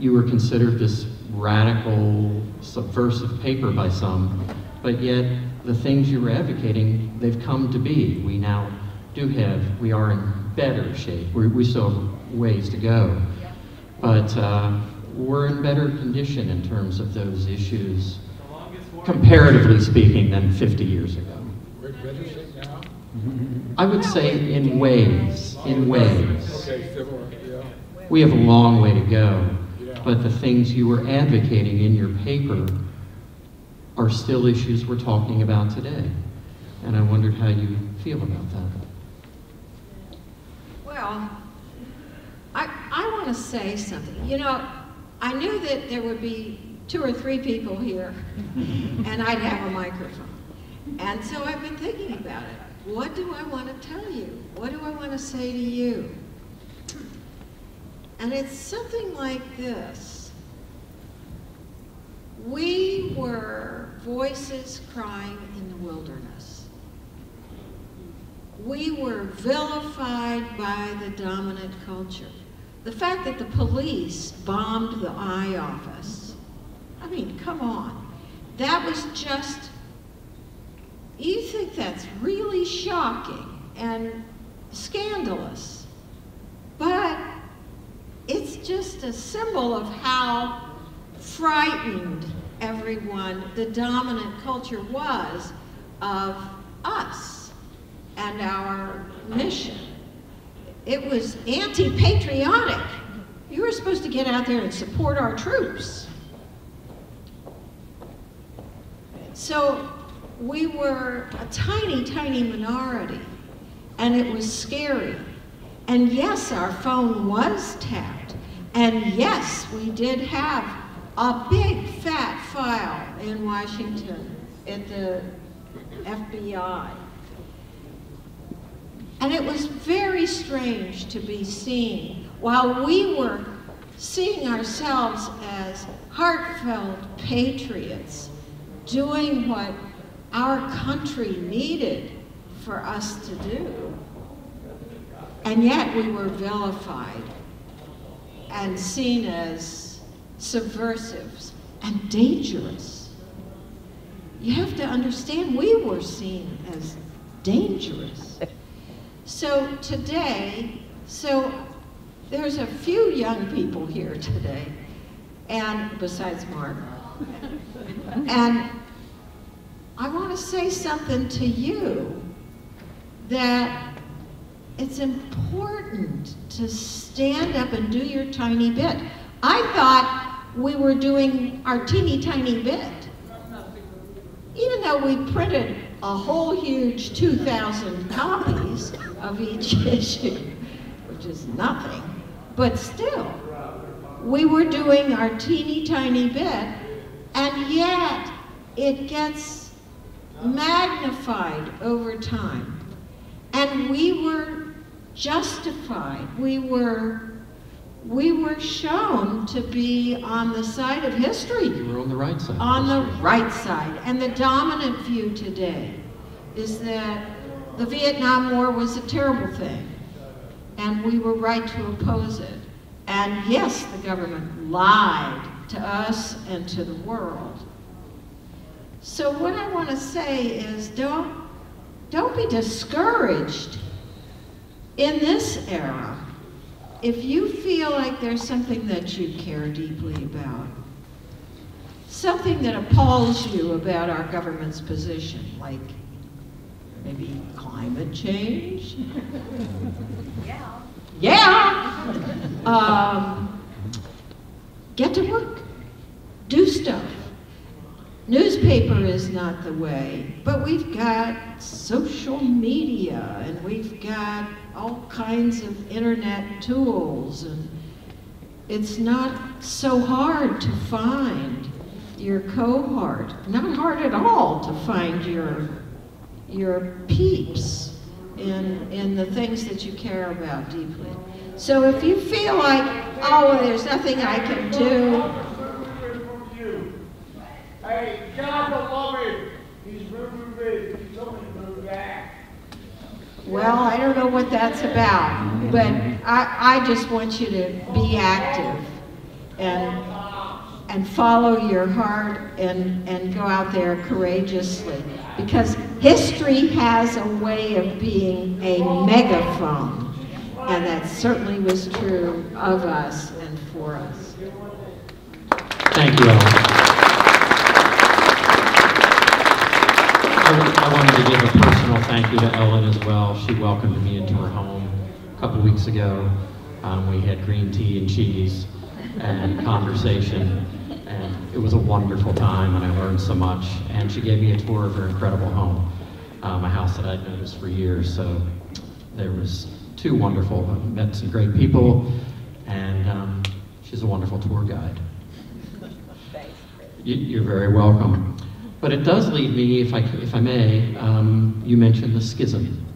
You were considered this radical, subversive paper by some, but yet the things you were advocating, they've come to be. We now do have, we are in better shape. we we still have ways to go. But uh, we're in better condition in terms of those issues, comparatively speaking, than 50 years ago. We're in better shape now? I would say in ways, in ways. Okay, civil, yeah. We have a long way to go, but the things you were advocating in your paper are still issues we're talking about today. And I wondered how you feel about that. Well, I, I want to say something. You know, I knew that there would be two or three people here, and I'd have a microphone. And so I've been thinking about it. What do I want to tell you? What do I want to say to you? And it's something like this. We were voices crying in the wilderness. We were vilified by the dominant culture. The fact that the police bombed the eye office, I mean, come on. That was just, you think that's really shocking and scandalous. But it's just a symbol of how frightened everyone, the dominant culture was of us and our mission. It was anti-patriotic. You were supposed to get out there and support our troops. So we were a tiny, tiny minority, and it was scary. And yes, our phone was tapped. And yes, we did have a big fat file in Washington at the FBI. And it was very strange to be seen while we were seeing ourselves as heartfelt patriots doing what our country needed for us to do. And yet we were vilified and seen as subversives and dangerous. You have to understand we were seen as dangerous. So today, so there's a few young people here today, and besides Mark, <laughs> and I want to say something to you that it's important to stand up and do your tiny bit. I thought we were doing our teeny tiny bit. Even though we printed a whole huge 2,000 copies of each <laughs> issue, which is nothing, but still, we were doing our teeny tiny bit, and yet it gets magnified over time. And we were justified. We were we were shown to be on the side of history. You were on the right side. On the right side. And the dominant view today is that the Vietnam War was a terrible thing, and we were right to oppose it. And yes, the government lied to us and to the world. So what I want to say is don't, don't be discouraged in this era. If you feel like there's something that you care deeply about, something that appalls you about our government's position, like maybe climate change. Yeah. Yeah. Um, get to work. Do stuff. Newspaper is not the way, but we've got social media and we've got all kinds of internet tools and it's not so hard to find your cohort. Not hard at all to find your your peeps in in the things that you care about deeply. So if you feel like, oh, there's nothing I can do, Hey, God will love him. He's moving big. He told me to move back. well, I don't know what that's about, but I, I just want you to be active and and follow your heart and, and go out there courageously. Because history has a way of being a megaphone. And that certainly was true of us and for us. Thank you, Ellen. I I wanted to give a personal thank you to Ellen as well. She welcomed me into her home a couple weeks ago. Um, we had green tea and cheese and conversation, and it was a wonderful time, and I learned so much. And she gave me a tour of her incredible home, um, a house that I'd noticed for years. So there was two wonderful, I met some great people, and um, she's a wonderful tour guide. You- You're very welcome. But it does lead me, if I, if I may, um, you mentioned the schism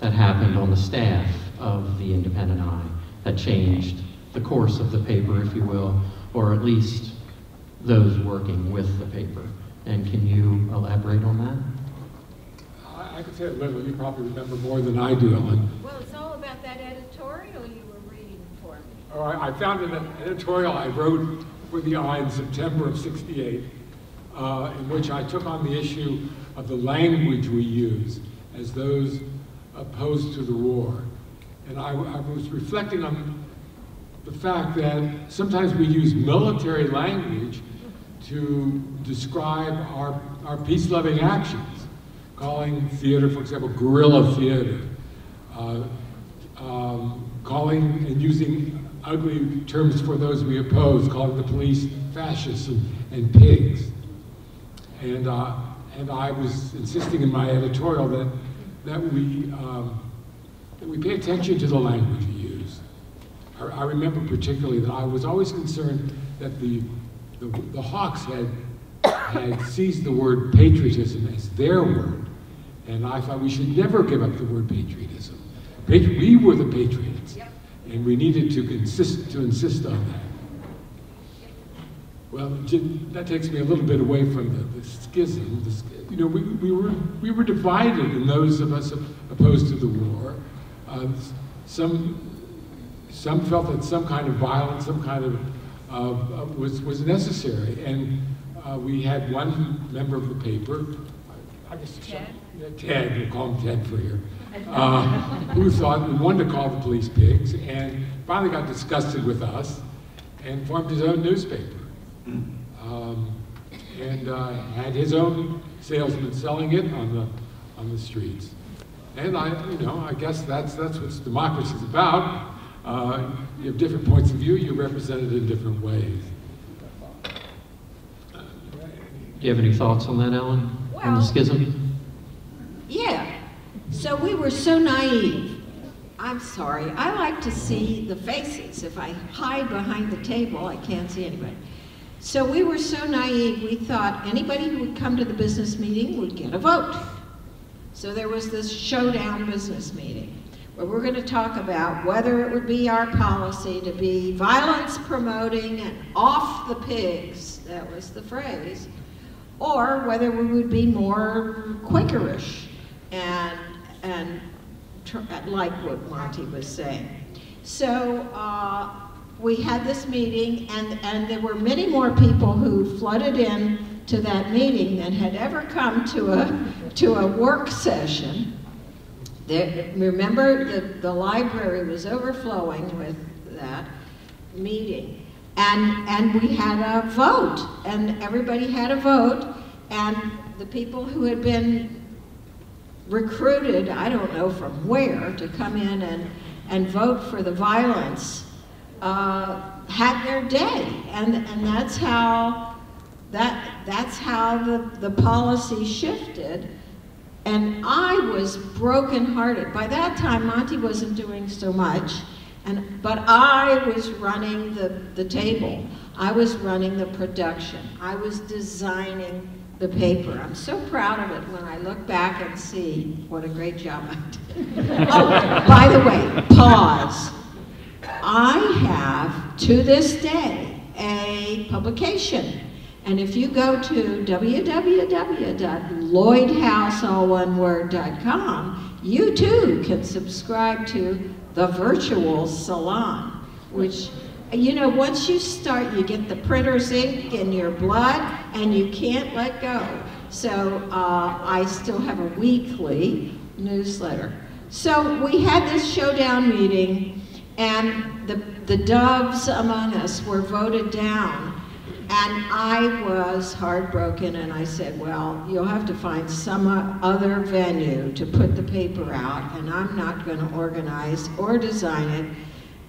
that happened on the staff of the Independent Eye that changed the course of the paper, if you will, or at least those working with the paper. And can you elaborate on that? I I could say a little, you probably remember more than I do, Ellen. Well, it's all about that editorial you were reading for me. Oh, I I found an editorial I wrote for the Eye in September of 68, uh, in which I took on the issue of the language we use as those opposed to the war. And I, I was reflecting on the fact that sometimes we use military language to describe our, our peace-loving actions, calling theater, for example, guerrilla theater, uh, um, calling and using ugly terms for those we oppose, calling the police fascists and, and pigs. And, uh, and I was insisting in my editorial that, that, we, um, that we pay attention to the language we use. I, I remember particularly that I was always concerned that the, the, the Hawks had, had seized the word patriotism as their word. And I thought we should never give up the word patriotism. Patri- we were the patriots, and we needed to insist, to insist on that. Well, that takes me a little bit away from the, the schism. The, sch- you know, we, we, were, we were divided in those of us opposed to the war. Uh, some, some felt that some kind of violence, some kind of, uh, was, was necessary. And uh, we had one member of the paper, I guess Ted? Ted, we'll call him Ted for here, <laughs> uh, who thought, we wanted to call the police pigs, and finally got disgusted with us and formed his own newspaper. Um, and uh, had his own salesman selling it on the, on the streets. And I, you know, I guess that's, that's what democracy is about. Uh, you have different points of view, you're represented in different ways. Do you have any thoughts on that, Ellen? on the schism? Yeah. So we were so naive. I'm sorry. I like to see the faces. If I hide behind the table, I can't see anybody. So we were so naive, we thought anybody who would come to the business meeting would get a vote. So there was this showdown business meeting. where we're going to talk about whether it would be our policy to be violence promoting and off the pigs, that was the phrase, or whether we would be more Quakerish and, and like what Monty was saying. So uh, we had this meeting, and, and there were many more people who flooded in to that meeting than had ever come to a, to a work session. There, remember, the, the library was overflowing with that meeting. And, and we had a vote, and everybody had a vote, and the people who had been recruited, I don't know from where, to come in and, and vote for the violence, uh, had their day. And, and that's how, that, that's how the, the policy shifted. And I was brokenhearted. By that time, Monty wasn't doing so much, and, but I was running the, the table. I was running the production. I was designing the paper. I'm so proud of it when I look back and see what a great job I did. <laughs> oh, by the way, pause. I have, to this day, a publication. And if you go to www.lloydhouse.com, you too can subscribe to the virtual salon, which, you know, once you start, you get the printer's ink in your blood and you can't let go. So uh, I still have a weekly newsletter. So we had this showdown meeting and the, the doves among us were voted down and I was heartbroken and I said, well, you'll have to find some other venue to put the paper out and I'm not going to organize or design it.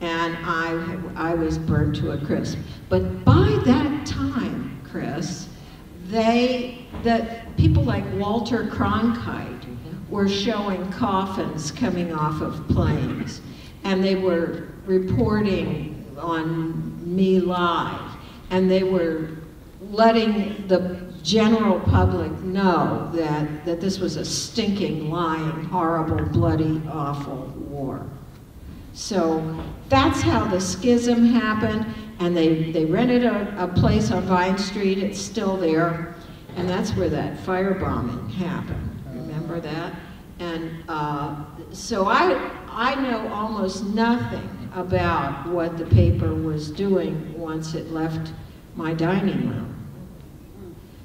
And I, I was burned to a crisp. But by that time, Chris, they, the people like Walter Cronkite were showing coffins coming off of planes. And they were reporting on My Lai and they were letting the general public know that, that this was a stinking, lying, horrible, bloody, awful war. So that's how the schism happened, and they, they rented a, a place on Vine Street, it's still there, and that's where that firebombing happened. Remember that? And uh, so I, I know almost nothing about what the paper was doing once it left my dining room.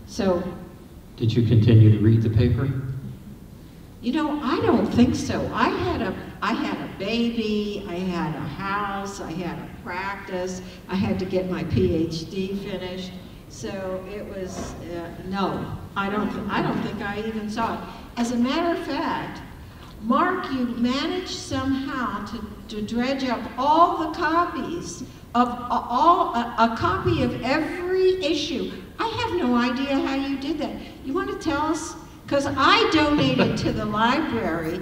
So, Did you continue to read the paper? you know, I don't think so. I had a, I had a baby, I had a house, I had a practice, I had to get my PhD finished. So it was, uh, no, I don't, I don't think I even saw it. As a matter of fact, Mark, you managed somehow to, to dredge up all the copies of all, a, a copy of every issue. I have no idea how you did that. You want to tell us? Because I donated to the library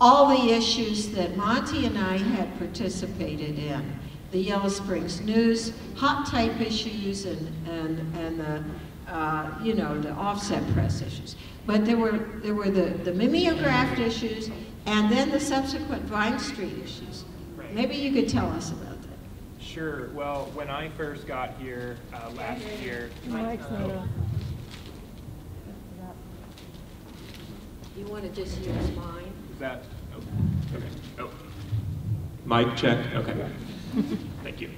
all the issues that Monty and I had participated in. The Yellow Springs News, hot type issues, and, and, and the, uh, you know, the offset press issues. But there were, there were the, the mimeographed issues, and then the subsequent Vine Street issues. Maybe you could tell us about that. Sure. Well, when I first got here uh, last year, uh, You want to just use mine? is that oh, okay? Oh, mic check. Okay. Thank you.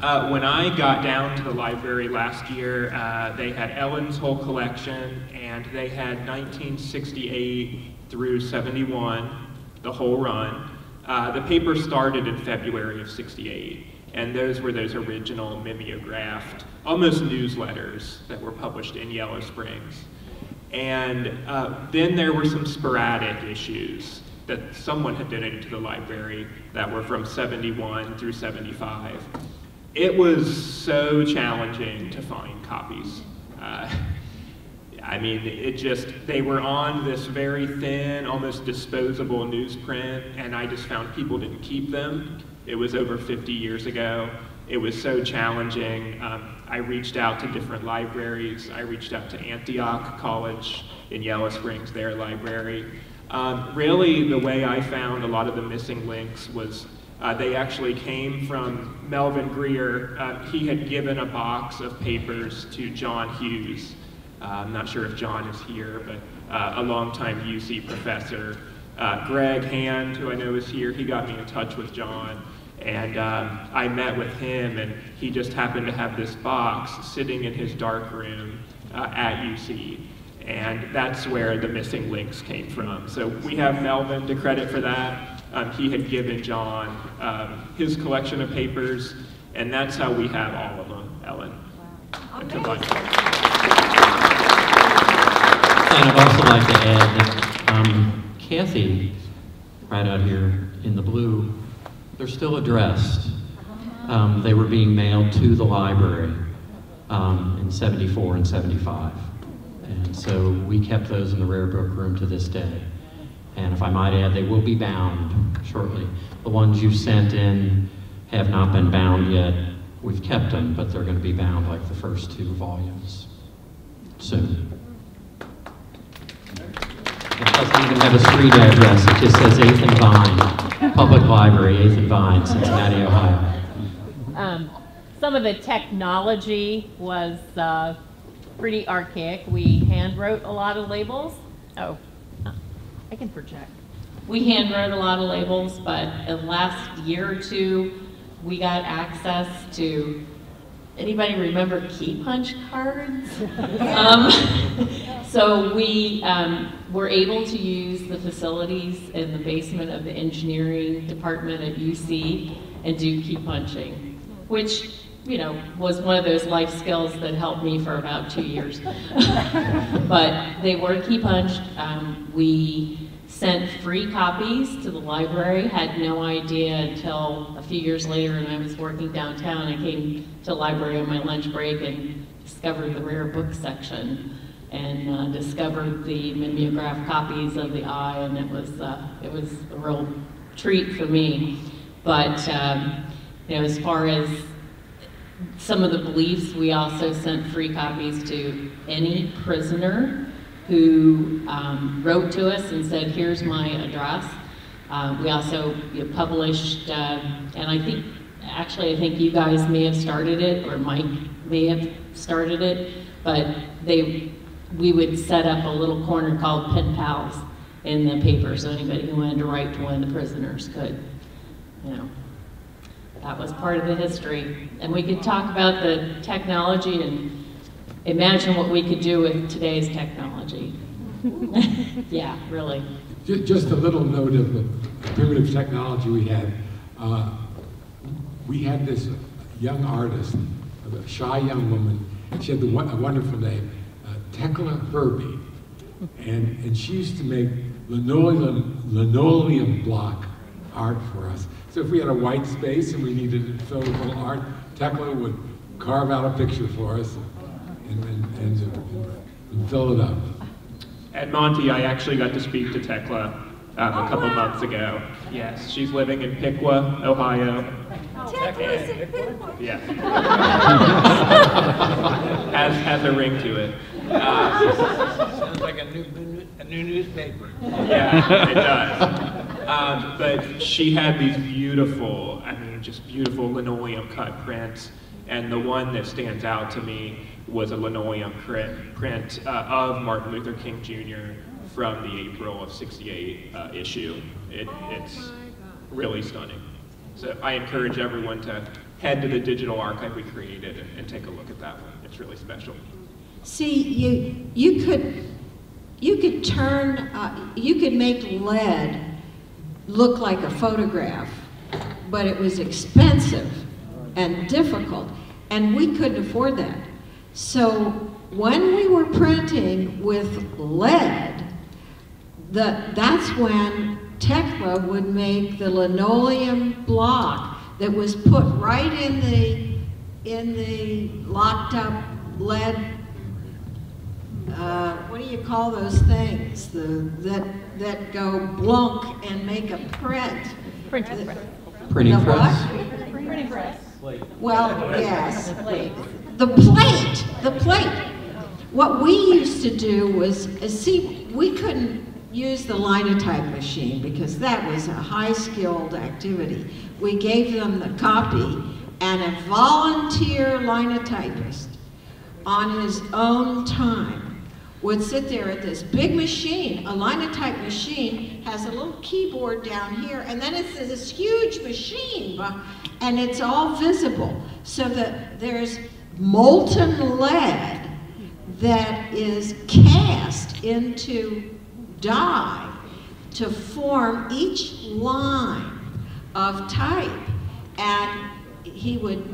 Uh, when I got down to the library last year, uh, they had Ellen's whole collection, and they had 1968 through 71, the whole run. Uh, the paper started in February of 68, and those were those original mimeographed, almost newsletters that were published in Yellow Springs. And uh, then there were some sporadic issues that someone had donated to the library that were from 71 through 75. It was so challenging to find copies. Uh, <laughs> I mean, it just, they were on this very thin, almost disposable newsprint, and I just found people didn't keep them. It was over 50 years ago. It was so challenging. Um, I reached out to different libraries. I reached out to Antioch College in Yellow Springs, their library. Um, really, the way I found a lot of the missing links was uh, they actually came from Melvin Greer. Uh, he had given a box of papers to John Hughes. Uh, I'm not sure if John is here, but uh, a longtime UC professor. Uh, Greg Hand, who I know is here, he got me in touch with John. And um, I met with him, and he just happened to have this box sitting in his dark room at UC. And that's where the missing links came from. So we have Melvin to credit for that. Um, he had given John um, his collection of papers, and that's how we have all of them, Ellen. And to And I'd also like to add that um, Kathy, right out here in the blue, they're still addressed. Um, they were being mailed to the library um, in 74 and 75. And so we kept those in the rare book room to this day. And if I might add, they will be bound shortly. The ones you sent in have not been bound yet. We've kept them, but they're going to be bound like the first two volumes soon. It doesn't even have a street address. It just says 8th and Vine, Public Library, 8th and Vine, Cincinnati, Ohio. Um, some of the technology was uh, pretty archaic. We hand wrote a lot of labels. Oh, I can project. We hand wrote a lot of labels, but in the last year or two, we got access to, anybody remember key punch cards? <laughs> um, so we um, were able to use the facilities in the basement of the engineering department at UC and do key punching, which you know, was one of those life skills that helped me for about two years. <laughs> but they were key punched. Um, we sent free copies to the library, had no idea until a few years later when I was working downtown. I came to the library on my lunch break and discovered the rare book section and uh, discovered the mimeograph copies of the eye, and it was, uh, it was a real treat for me. But, um, you know, as far as some of the beliefs, we also sent free copies to any prisoner who um, wrote to us and said, here's my address. Uh, we also you know, published, uh, and I think, actually, I think you guys may have started it, or Mike may have started it, but they, we would set up a little corner called Pen Pals in the paper, so anybody who wanted to write to one of the prisoners could, you know. That was part of the history. And we could talk about the technology and imagine what we could do with today's technology. <laughs> yeah, really. Just a little note of the primitive technology we had. Uh, we had this young artist, a shy young woman. She had the, a wonderful name, uh, Tekla Herbie. And, and she used to make linoleum, linoleum block art for us. So if we had a white space and we needed to fill with little art, Tekla would carve out a picture for us and, and, and, and fill it up. At Monty, I actually got to speak to Tekla um, a couple months ago. Yes, she's living in Piqua, Ohio. Tekla's in Piqua. Yeah. has, has a ring to it. Uh, Sounds like a new, a new newspaper. Yeah, it does. Um, but she had these beautiful, I mean, just beautiful linoleum cut prints. And the one that stands out to me was a linoleum print, print uh, of Martin Luther King Jr. from the April of 68 uh, issue. It, it's really stunning. So I encourage everyone to head to the digital archive we created and, and take a look at that one. It's really special. See, you, you could, you could turn, uh, you could make lead look like a photograph, but it was expensive and difficult, and we couldn't afford that. So when we were printing with lead, the, that's when Tekla would make the linoleum block that was put right in the in the locked up lead. Uh, what do you call those things? The that that go blunk and make a print. Printing press. Printing press. Printing press. Well, yes. The plate, the plate. What we used to do was, uh, see, we couldn't use the linotype machine because that was a high-skilled activity. We gave them the copy and a volunteer linotypist on his own time would sit there at this big machine. A linotype machine has a little keyboard down here, and then it's this huge machine, and it's all visible. So that there's molten lead that is cast into dye to form each line of type. And he would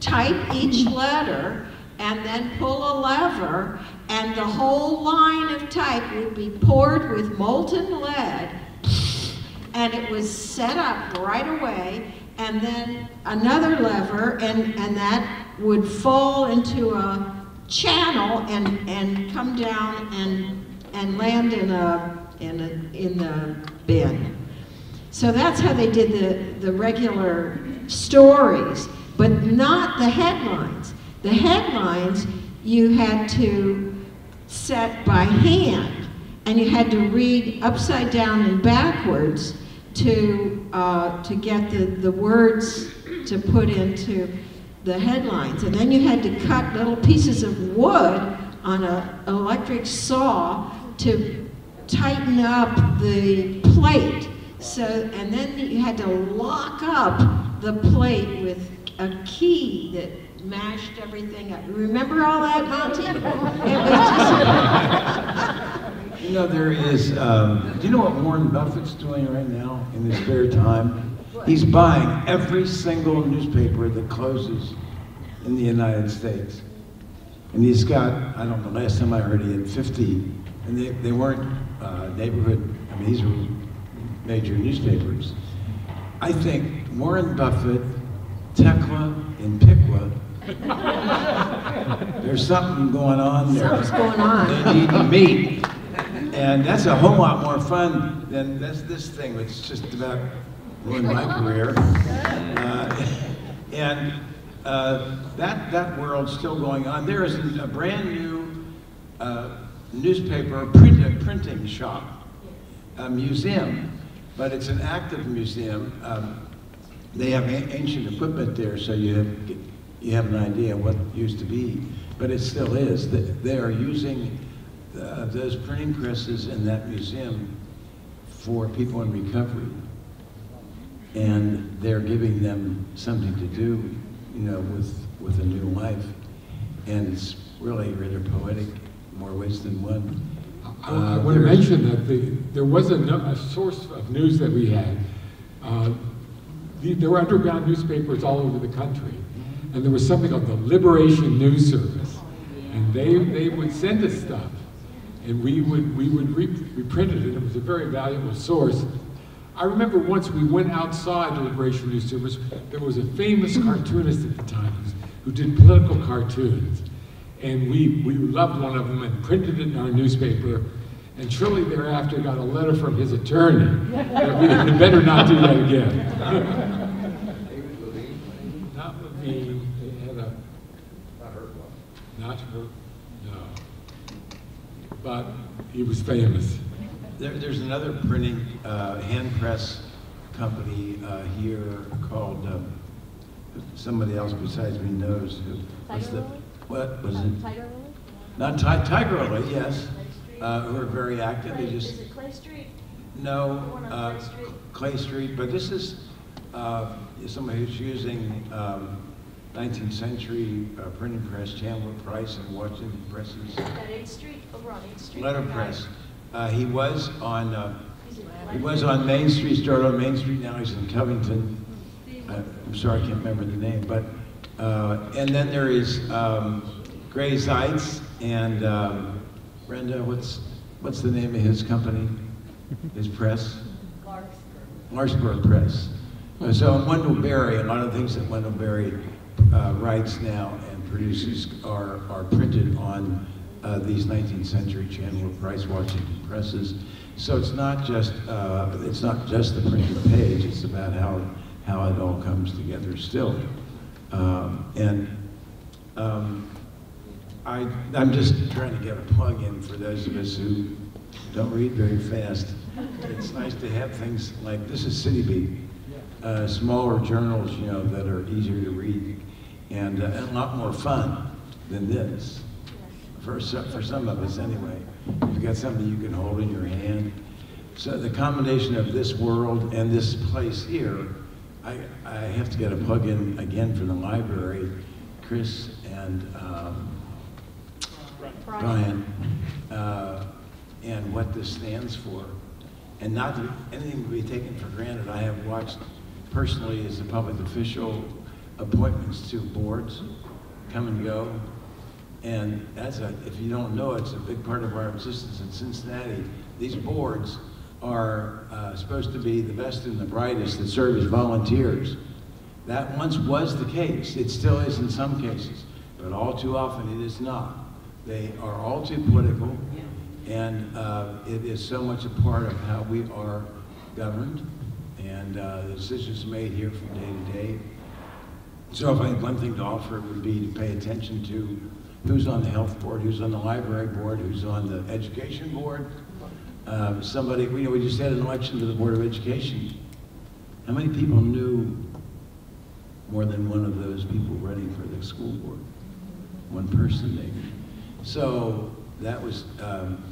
type each letter and then pull a lever, and the whole line of type would be poured with molten lead, and it was set up right away, and then another lever, and, and that would fall into a channel and, and come down and, and land in a, in a, in the bin. So that's how they did the, the regular stories, but not the headlines. The headlines you had to set by hand, and you had to read upside down and backwards to, uh, to get the, the words to put into the headlines. And then you had to cut little pieces of wood on an electric saw to tighten up the plate. So, and then you had to lock up the plate with a key that mashed everything up. Remember all that, Monty? <laughs> It You know, there is, um, do you know what Warren Buffett's doing right now in his spare time? He's buying every single newspaper that closes in the United States. And he's got, I don't know, last time I heard he had 50, and they, they weren't uh, neighborhood, I mean, these were major newspapers. I think Warren Buffett, Tekla, and Pickla, <laughs> there's something going on there. Something's going on. They need to meet. And that's a whole lot more fun than this, this thing, which just about ruined my career. Uh, <laughs> and uh, that, that world's still going on. There is a brand new uh, newspaper print, printing shop, a museum, but it's an active museum. Um, they have a- ancient equipment there, so you have, you have an idea what used to be, but it still is. They, are using uh, those printing presses in that museum for people in recovery. And they're giving them something to do, you know, with, with a new life. And it's really rather poetic, more ways than one. I, I want to mention that the, there was a, a source of news that we had. Uh, the, there were underground newspapers all over the country, and there was something called the Liberation News Service, and they, they would send us stuff, and we would, we would re- reprint it, and it was a very valuable source. I remember once we went outside the Liberation News Service, there was a famous cartoonist at the time who did political cartoons. And we, we loved one of them and printed it in our newspaper. And shortly thereafter got a letter from his attorney that we better not do that again. <laughs> Not Levine, they had a. Not her, no. But he was famous. There, there's another printing, uh, hand press company, uh, here called, um, somebody else besides me knows who. Tiger the- Lily? What, was it? Tiger Lily? Not Ti- Tiger Lily, yes, uh, who are very active, they just. Is it Clay Street? No, The one on uh, Clay Street? Clay Street, but this is uh, somebody who's using um, 19th century uh, printing press, Chandler Price and Washington Presses, At 8th Street, over on 8th Street? letterpress. Uh, He was on, uh, he was on Main Street, started on Main Street, now he's in Covington. Uh, I'm sorry, I can't remember the name, but, uh, and then there is um, Gray Zeitz and um, Brenda, what's, what's the name of his company, his press? Larkspur Press. Uh, So in Wendell Berry, a lot of things that Wendell Berry uh, writes now and produces are, are printed on uh, these 19th century Chandler Price Washington presses. So it's not just, uh, it's not just the printed page, it's about how, how it all comes together still. Um, And um, I, I'm just trying to get a plug in for those of us who don't read very fast. It's nice to have things like, this is City Beat, uh, smaller journals, you know, that are easier to read and, uh, and a lot more fun than this. For some, for some of us anyway. You've got something you can hold in your hand. So the combination of this world and this place here, I, I have to get a plug-in again for the library. Chris and um, Brian, uh, and what this stands for. And not anything to be taken for granted. I have watched personally as a public official appointments to boards come and go. And that's a, if you don't know, it's a big part of our existence in Cincinnati. These boards are uh, supposed to be the best and the brightest that serve as volunteers. That once was the case. It still is in some cases, but all too often it is not. They are all too political, and uh, it is so much a part of how we are governed and uh, the decisions made here from day to day. So if I had one thing to offer, would be to pay attention to who's on the health board, who's on the library board, who's on the education board. Uh, somebody, you know, we just had an election to the Board of Education. How many people knew more than one of those people running for the school board? One person maybe. So that was, um,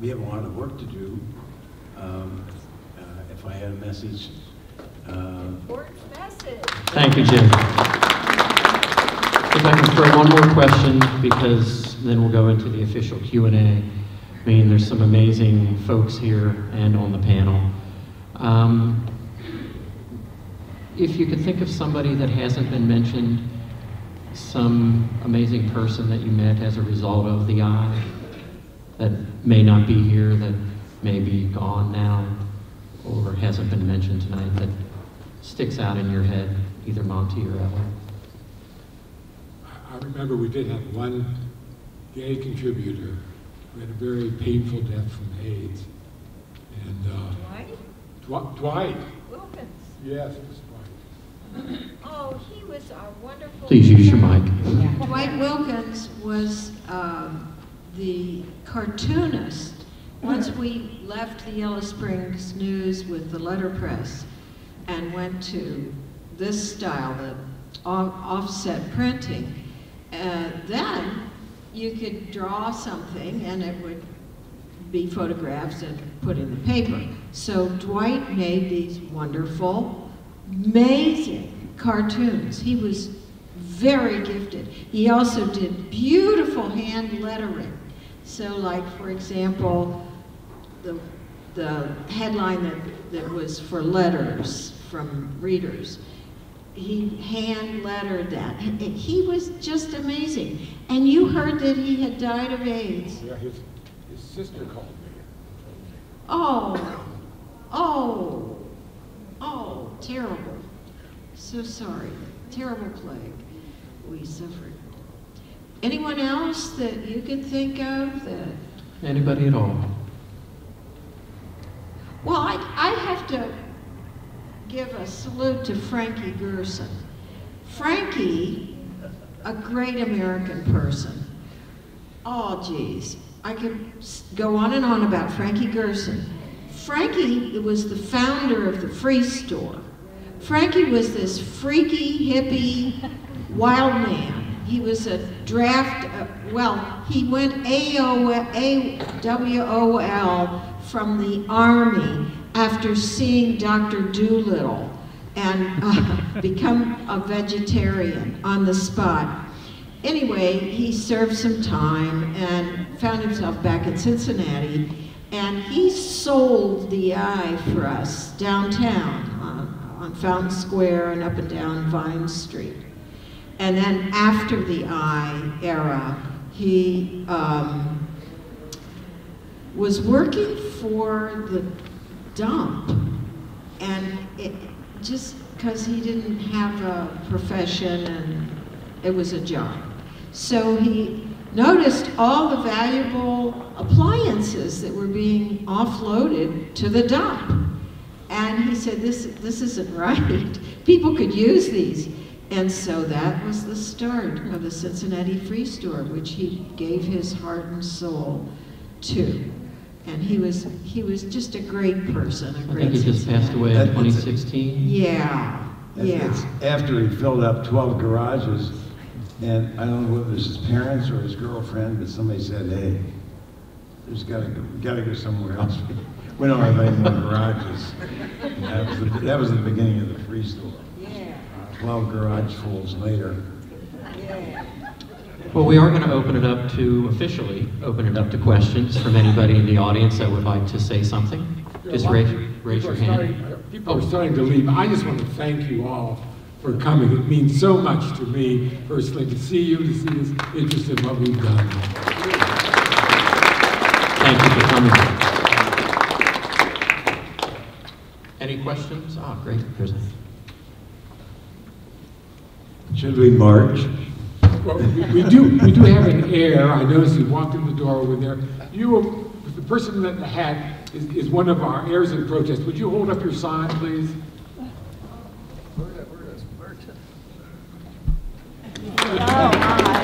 we have a lot of work to do. Um, uh, if I had a message, Thank you, Jim. If I can throw one more question, because then we'll go into the official Q and A. I mean, there's some amazing folks here and on the panel. Um, if you could think of somebody that hasn't been mentioned, some amazing person that you met as a result of the eye, that may not be here, that may be gone now, or hasn't been mentioned tonight, that sticks out in your head, either Monty or Ellen? I remember we did have one gay contributor who had a very painful death from AIDS. And uh, Dwight Dw- Dwight, Wilkins. yes, it was Dwight. Oh, he was our wonderful. Please use your mic. Dwight Wilkins was um, the cartoonist. Once we left the Yellow Springs News with the letterpress and went to this style, the off- offset printing, uh, then you could draw something and it would be photographs and put in the paper. So Dwight made these wonderful, amazing cartoons. He was very gifted. He also did beautiful hand lettering. So like, for example, the, the headline that, that was for letters from readers, he hand lettered that. He was just amazing. And you heard that he had died of AIDS. Yeah, his, his sister called me. Oh, oh, oh, terrible. So sorry. Terrible plague we suffered. Anyone else that you could think of that? Anybody at all? Well, I, I have to give a salute to Frankie Gerson. Frankie, a great American person. Oh, geez. I could go on and on about Frankie Gerson. Frankie was the founder of the Free Store. Frankie was this freaky, hippie, wild man. He was a draft, uh, well, he went AWOL from the Army after seeing Dr. Dolittle and uh, <laughs> become a vegetarian on the spot. Anyway, he served some time and found himself back in Cincinnati, and he sold the eye for us downtown on, on Fountain Square and up and down Vine Street. And then after the eye era, he um, was working for the dump, and it, just because he didn't have a profession and it was a job. So he noticed all the valuable appliances that were being offloaded to the dump. And he said, this, this isn't <laughs> right. People could use these. And so that was the start of the Cincinnati Free Store, which he gave his heart and soul to. And he was, he was just a great person, a I great think he just passed away in That- that's- 2016. Yeah, That's- yeah. that's After he filled up 12 garages, and I don't know whether it was his parents or his girlfriend, but somebody said, hey, there's gotta go, gotta go somewhere else. <laughs> We don't have any more garages. That was, the- that was the beginning of the free store. Yeah. 12 garage fulls later. Well, we are going to open it up to, officially, open it up to questions from anybody in the audience that would like to say something. Just raise, raise your hand. starting- People are starting to leave. I just want to thank you all for coming. It means so much to me personally to see you, to see this interest in what we've done. Thank you for coming. Any questions? Ah, great. There's a Should we march? Well, we- we do, we do have an air. I noticed you walked in the door over there. You, were- the person that had is, is one of our heirs in protest. Would you hold up your sign, please? Yeah,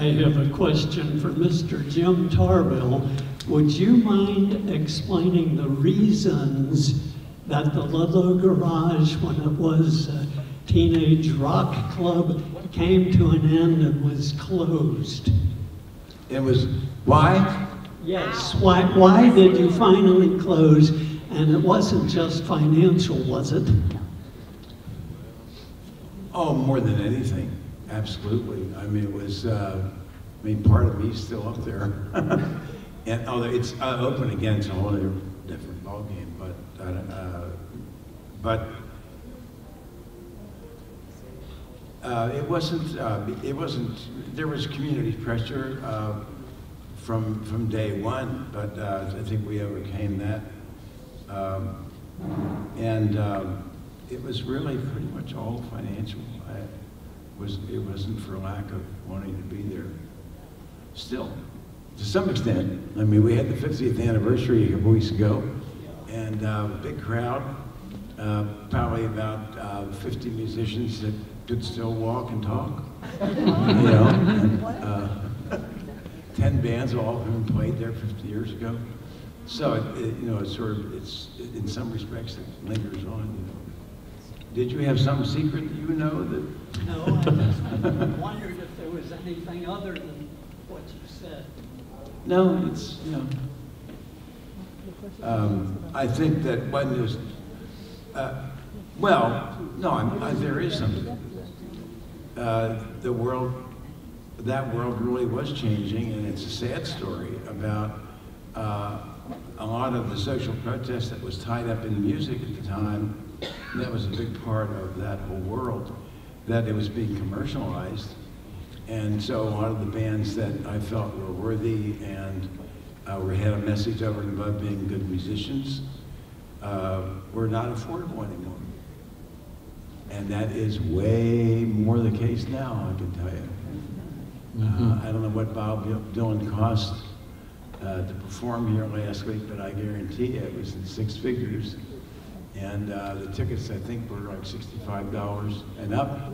I have a question for Mr. Jim Tarbell. Would you mind explaining the reasons that the Ludlow Garage, when it was a teenage rock club, came to an end and was closed? It was, why? Yes, why, why did you finally close? And it wasn't just financial, was it? Oh, more than anything, absolutely. I mean, it was, uh, I mean, part of me's still up there. <laughs> And, although it's uh, open again, it's a whole different ballgame, but, uh, but, uh, it wasn't, uh, it wasn't, there was community pressure, uh, from, from day one, but, uh, I think we overcame that. Um, and, um, it was really pretty much all financial. I was, it wasn't for lack of wanting to be there. Still, to some extent. I mean, we had the 50th anniversary a couple weeks ago, and uh, big crowd, uh, probably about uh, 50 musicians that could still walk and talk. you know, and, uh, 10 bands, all of whom played there 50 years ago. So, it, it, you know, it's sort of, it's, in some respects, it lingers on. Did you have some secret that you know that? No, I just wondered if there was anything other than what you said. No, it's, you know. Um, I think that when there's, uh, well, no, I, there is something. Uh, the world, that world really was changing, and it's a sad story about uh, a lot of the social protest that was tied up in music at the time. And that was a big part of that whole world, that it was being commercialized. And so a lot of the bands that I felt were worthy and uh, were, had a message over and above being good musicians uh, were not affordable anymore. And that is way more the case now, I can tell you. Uh, I don't know what Bob Dylan cost uh, to perform here last week, but I guarantee you it was in six figures. And uh, the tickets, I think, were like $65 and up.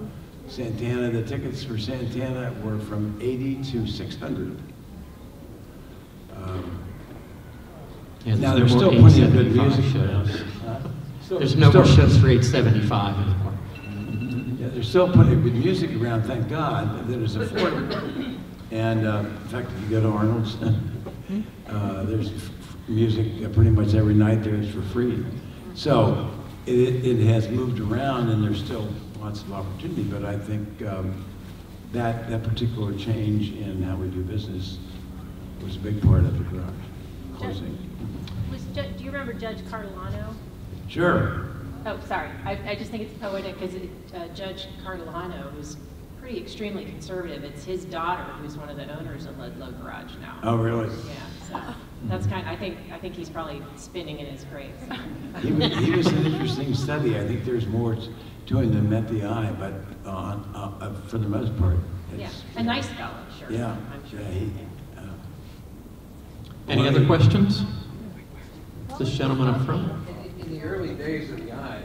Santana, the tickets for Santana were from 80 to 600. Um, Yeah, there's now, no there's still plenty of good music shows. around. There's no more shows for 875 anymore. Yeah, there's still plenty of good music around, thank God, that is affordable. And uh, in fact, if you go to Arnold's, <laughs> uh, there's music uh, pretty much every night there is for free. So it, it has moved around and there's still lots of opportunity, but I think um, that, that particular change in how we do business was a big part of the garage closing. Was, do you remember Judge Cardilano? Sure. Oh, sorry. I, I just think it's poetic because uh, Judge Cardilano, who's pretty extremely conservative, it's his daughter who's one of the owners of Ludlow Garage now. Oh, really? Yeah, so that's kind, I think, I think he's probably spinning in his grave. He was, he was an interesting study. I think there's more to him than met the eye, but uh, uh, uh, for the most part, Yeah, it's, a nice fellow, sure. yeah, I'm sure. yeah, he, uh, Any Well, other questions? This gentleman up front. In the early days of the Eye,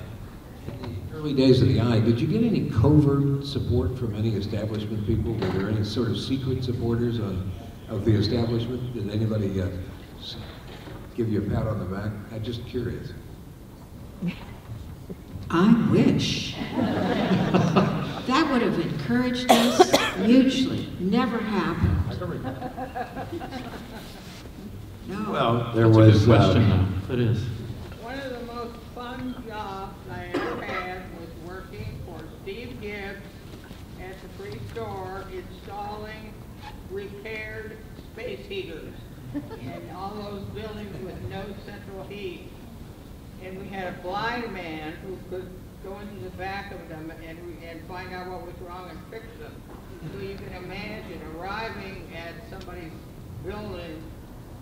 early days of the eye, did you get any covert support from any establishment people? Were there any sort of secret supporters on, of the establishment? Did anybody uh, give you a pat on the back? I'm just curious. I wish. That would have encouraged us hugely. Never happened. No. Well, there That's a good was. question, uh, though. It is. One of the most fun jobs I ever had was working for Steve Gibbs at the free store installing repaired space heaters in all those buildings with no central heat. And we had a blind man who could go into the back of them and, and find out what was wrong and fix them. So you can imagine arriving at somebody's building,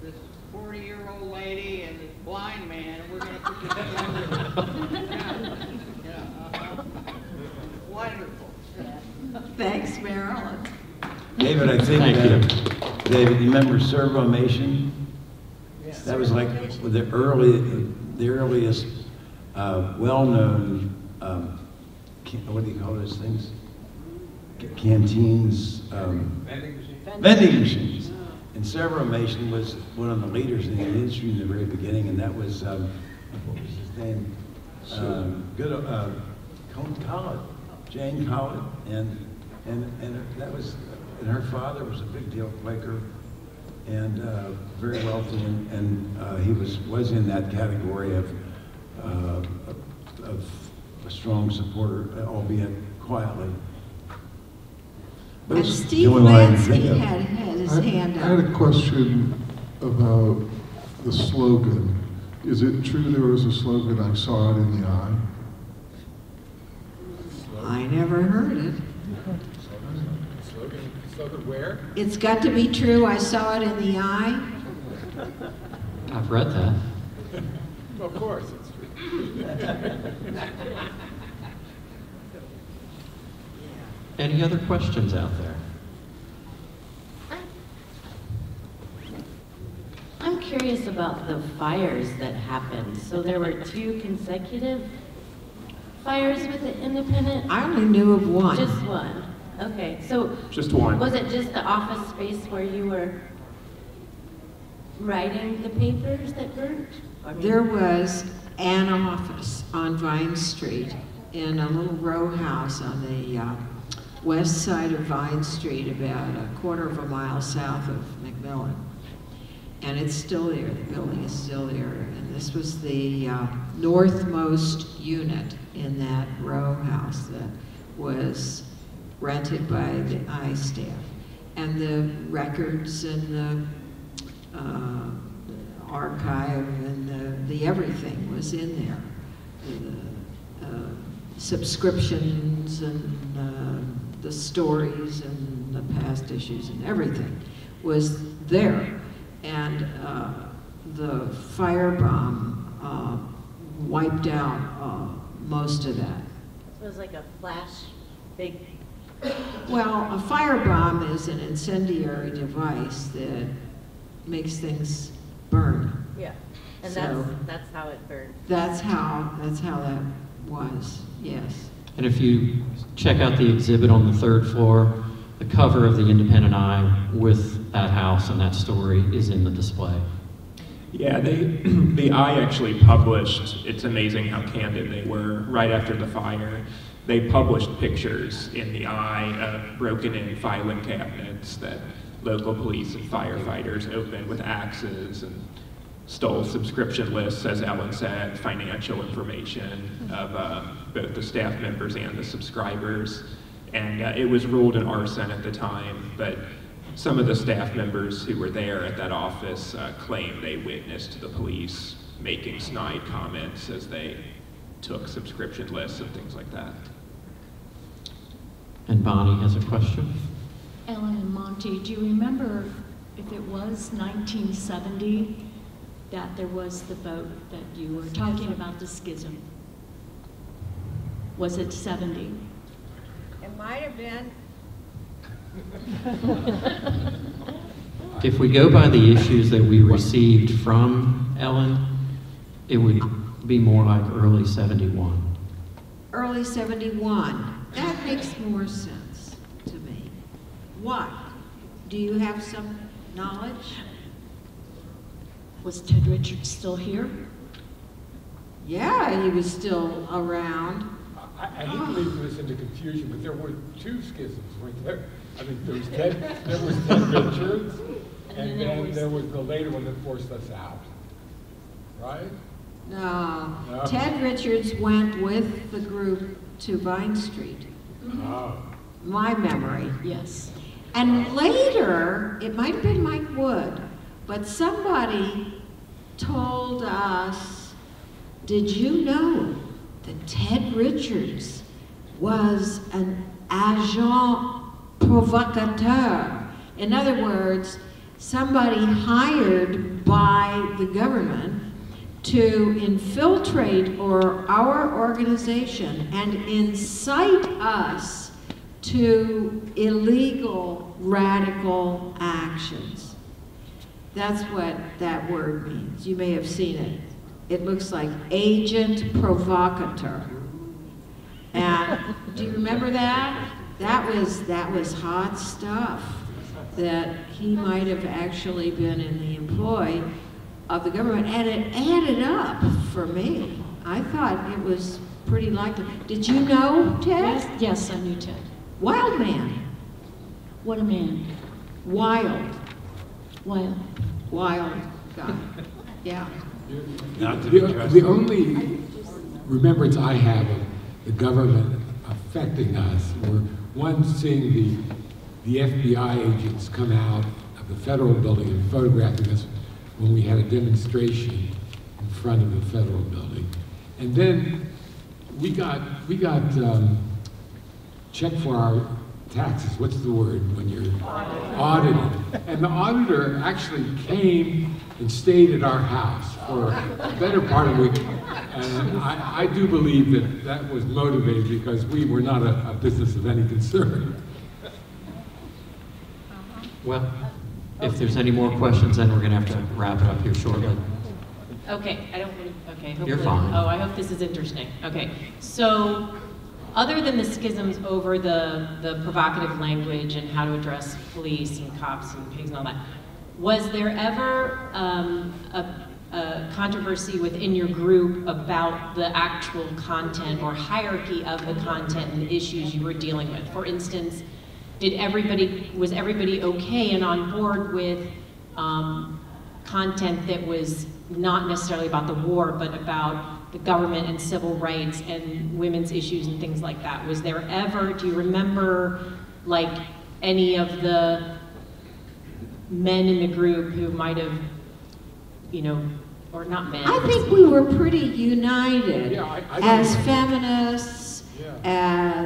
this forty-year-old lady and this blind man, and we're gonna put this together. Yeah, yeah, uh-huh. Wonderful. Thanks, Marilyn. David, I think, Thank uh, David, you remember Servomation? That was like the early, the earliest uh, well-known, um, what do you call those things? Canteens, um, vending machines. And Servomation was one of the leaders in the industry in the very beginning, and that was, um, what was his name? Um, Good, uh, Collett, Jane Collett, and, and, and that was, and her father was a big deal Quaker and uh, very wealthy, and, and uh, he was, was in that category of, uh, of a strong supporter, albeit quietly. But And Steve I Lansky had, had his I- hand I had a question about the slogan. Is it true there was a slogan, I saw it in the eye? I never heard it. Slogan, slogan where? It's got to be true, I saw it in the eye. I've read that. <laughs> Of course, it's true. <laughs> Any other questions out there? I'm curious about the fires that happened. So there were two consecutive fires with the Independent? I only knew of one. Just one. Okay, so. Just one. Was it just the office space where you were writing the papers that burnt? There was an office on Vine Street in a little row house on the uh, west side of Vine Street, about a quarter of a mile south of McMillan. And it's still there, the building is still there. And this was the uh, northmost unit in that row house that was rented by the I staff. And the records and the uh, archive and the, the everything was in there. The uh, subscriptions and uh, the stories and the past issues and everything was there. And uh, the firebomb uh, wiped out uh, most of that. It was like a flash, big. Well, a firebomb is an incendiary device that makes things burn. Yeah. And So- that's, that's how it burned. That's how, that's how that was, yes. And if you check out the exhibit on the third floor, the cover of the Independent Eye with that house and that story is in the display. Yeah, they, <clears throat> the Eye actually published, it's amazing how candid they were right after the fire. They published pictures in the Eye of broken in filing cabinets that local police and firefighters opened with axes and stole subscription lists, as Ellen said, financial information of uh, both the staff members and the subscribers. And uh, it was ruled an arson at the time, but some of the staff members who were there at that office uh, claimed they witnessed the police making snide comments as they took subscription lists and things like that. And Bonnie has a question. Ellen and Monty, do you remember if it was 1970 that there was the vote that you were talking about the schism? Was it 70? It might have been. If we go by the issues that we received from Ellen, it would be more like early 71. early 71. That makes more sense to me. Why? Do you have some knowledge? Was Ted Richards still here? Yeah, he was still around. I, I hate to lead this into confusion, but there were two schisms, weren't there? I mean, there was Ted, there was Ted Richards, <laughs> and then there was the later one that forced us out, right? No. No. Ted Richards went with the group to Vine Street. Oh. My memory. Yes. And later, it might have been Mike Wood, but somebody told us, did you know that Ted Richards was an agent provocateur? In other words, somebody hired by the government to infiltrate or our organization and incite us to illegal radical actions. That's what that word means. You may have seen it. It looks like agent provocateur. And do you remember that? That was that was hot stuff. That he might have actually been in the employ of the government, and it added up for me. I thought it was pretty likely. Did you know Ted? Yes, yes, I knew Ted. Wild man. What a man. Wild. Wild. Wild guy. Yeah. Not The, be the only remembrance I have of the government affecting us were one seeing the, the FBI agents come out of the federal building and photographing us when we had a demonstration in front of the federal building. And then we got, we got, um, checked for our taxes, what's the word when you're audited? And the auditor actually came and stayed at our house for a better part of a week. And I, I do believe that that was motivated because we were not a, a business of any concern. Well, if there's any more questions, then we're going to have to wrap it up here shortly. Okay, I don't, wanna- okay. You're fine. Oh, I hope this is interesting. Okay, so, other than the schisms over the, the provocative language and how to address police and cops and pigs and all that, was there ever um, a, a controversy within your group about the actual content or hierarchy of the content and the issues you were dealing with? For instance, did everybody, was everybody okay and on board with um, content that was not necessarily about the war, but about the government and civil rights and women's issues and things like that? Was there ever, do you remember, like, any of the men in the group who might have, you know, or not men? I think we were pretty united Yeah, I- I as feminists, Yeah.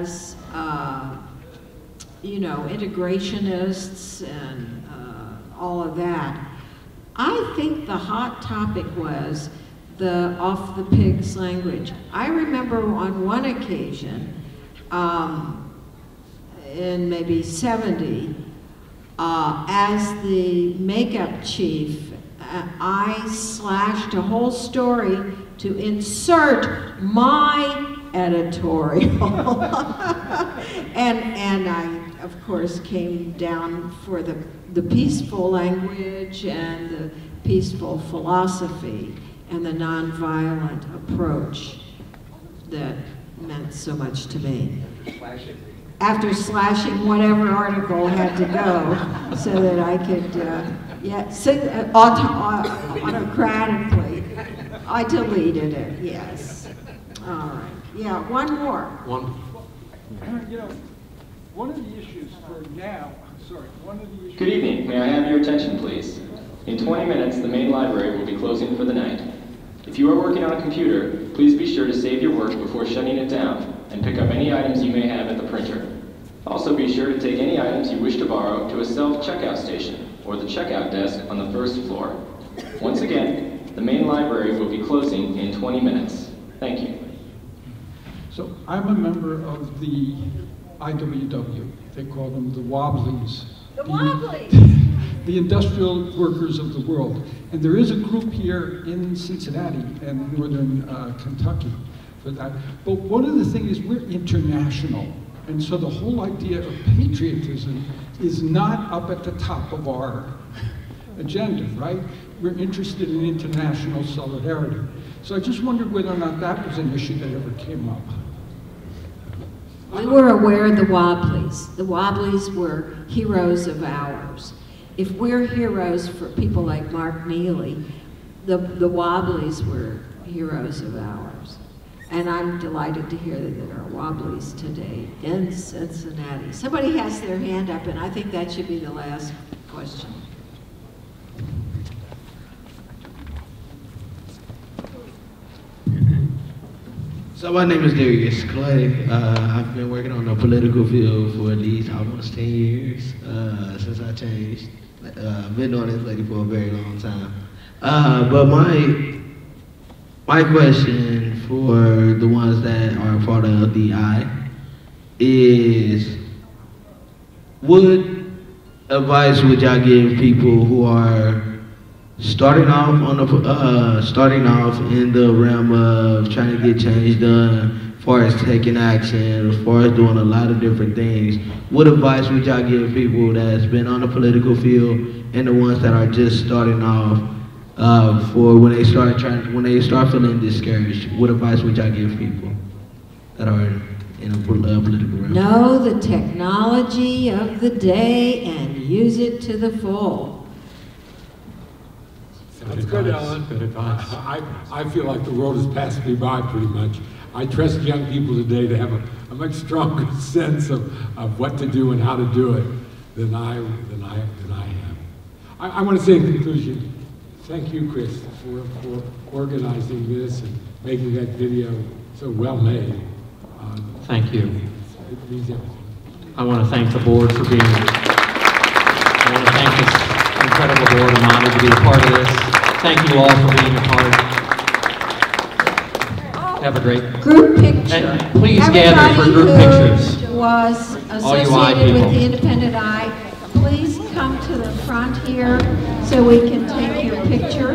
as, uh, you know, integrationists and uh, all of that. I think the hot topic was the off the pigs language. I remember on one occasion, um, in maybe 70, uh, as the makeup chief, uh, I slashed a whole story to insert my editorial. <laughs> and, and I, of course, came down for the, the peaceful language and the peaceful philosophy and the nonviolent approach that meant so much to me after slashing whatever article had to go so that I could, uh, yeah, sig- uh, auto- au- autocratically. I deleted it, yes. All right, yeah, one more. One. You know, one of the issues for now, sorry, one of the issues. Good evening. May I have your attention, please? In 20 minutes, the main library will be closing for the night. If you are working on a computer, please be sure to save your work before shutting it down and pick up any items you may have at the printer. Also be sure to take any items you wish to borrow to a self-checkout station or the checkout desk on the first floor. Once again, the main library will be closing in 20 minutes. Thank you. So I'm a member of the IWW. They call them the Wobblies. The Wobblies! The industrial workers of the world. And there is a group here in Cincinnati and northern uh, Kentucky for that. But one of the things is we're international. And so the whole idea of patriotism is not up at the top of our agenda, right? We're interested in international solidarity. So I just wondered whether or not that was an issue that ever came up. We were aware of the Wobblies. The Wobblies were heroes of ours. If we're heroes for people like Mark Neeley, the, the Wobblies were heroes of ours. And I'm delighted to hear that there are Wobblies today in Cincinnati. Somebody has their hand up, and I think that should be the last question. So my name is Darius Clay. Uh, I've been working on the political field for at least almost 10 years uh, since Eye changed. Uh, been doing this lady for a very long time. Uh, but my my question for the ones that are part of the I is, what advice would y'all give people who are starting off on the uh, starting off in the realm of trying to get change done, as far as taking action, as far as doing a lot of different things. What advice would y'all give people that's been on the political field and the ones that are just starting off uh, for when they start trying when they start feeling discouraged? What advice would y'all give people that are in a uh, political realm? Know the technology of the day and use it to the full. That's good, Ellen. Good advice. I, I feel like the world has passed me by pretty much. I trust young people today to have a, a much stronger <laughs> sense of, of what to do and how to do it than I, than I, than I have. I, I want to say in conclusion, thank you, Chris, for, for organizing this and making that video so well made. Uh, Thank you. It means everything. I want to thank the board for being, here. I want to thank this incredible board. I'm honored to be a part of this. Thank you all for being a part. Have a great. Group picture. And please gather for group Everybody pictures. who was All you eye associated with the Independent Eye, please come to the front here so we can take your picture.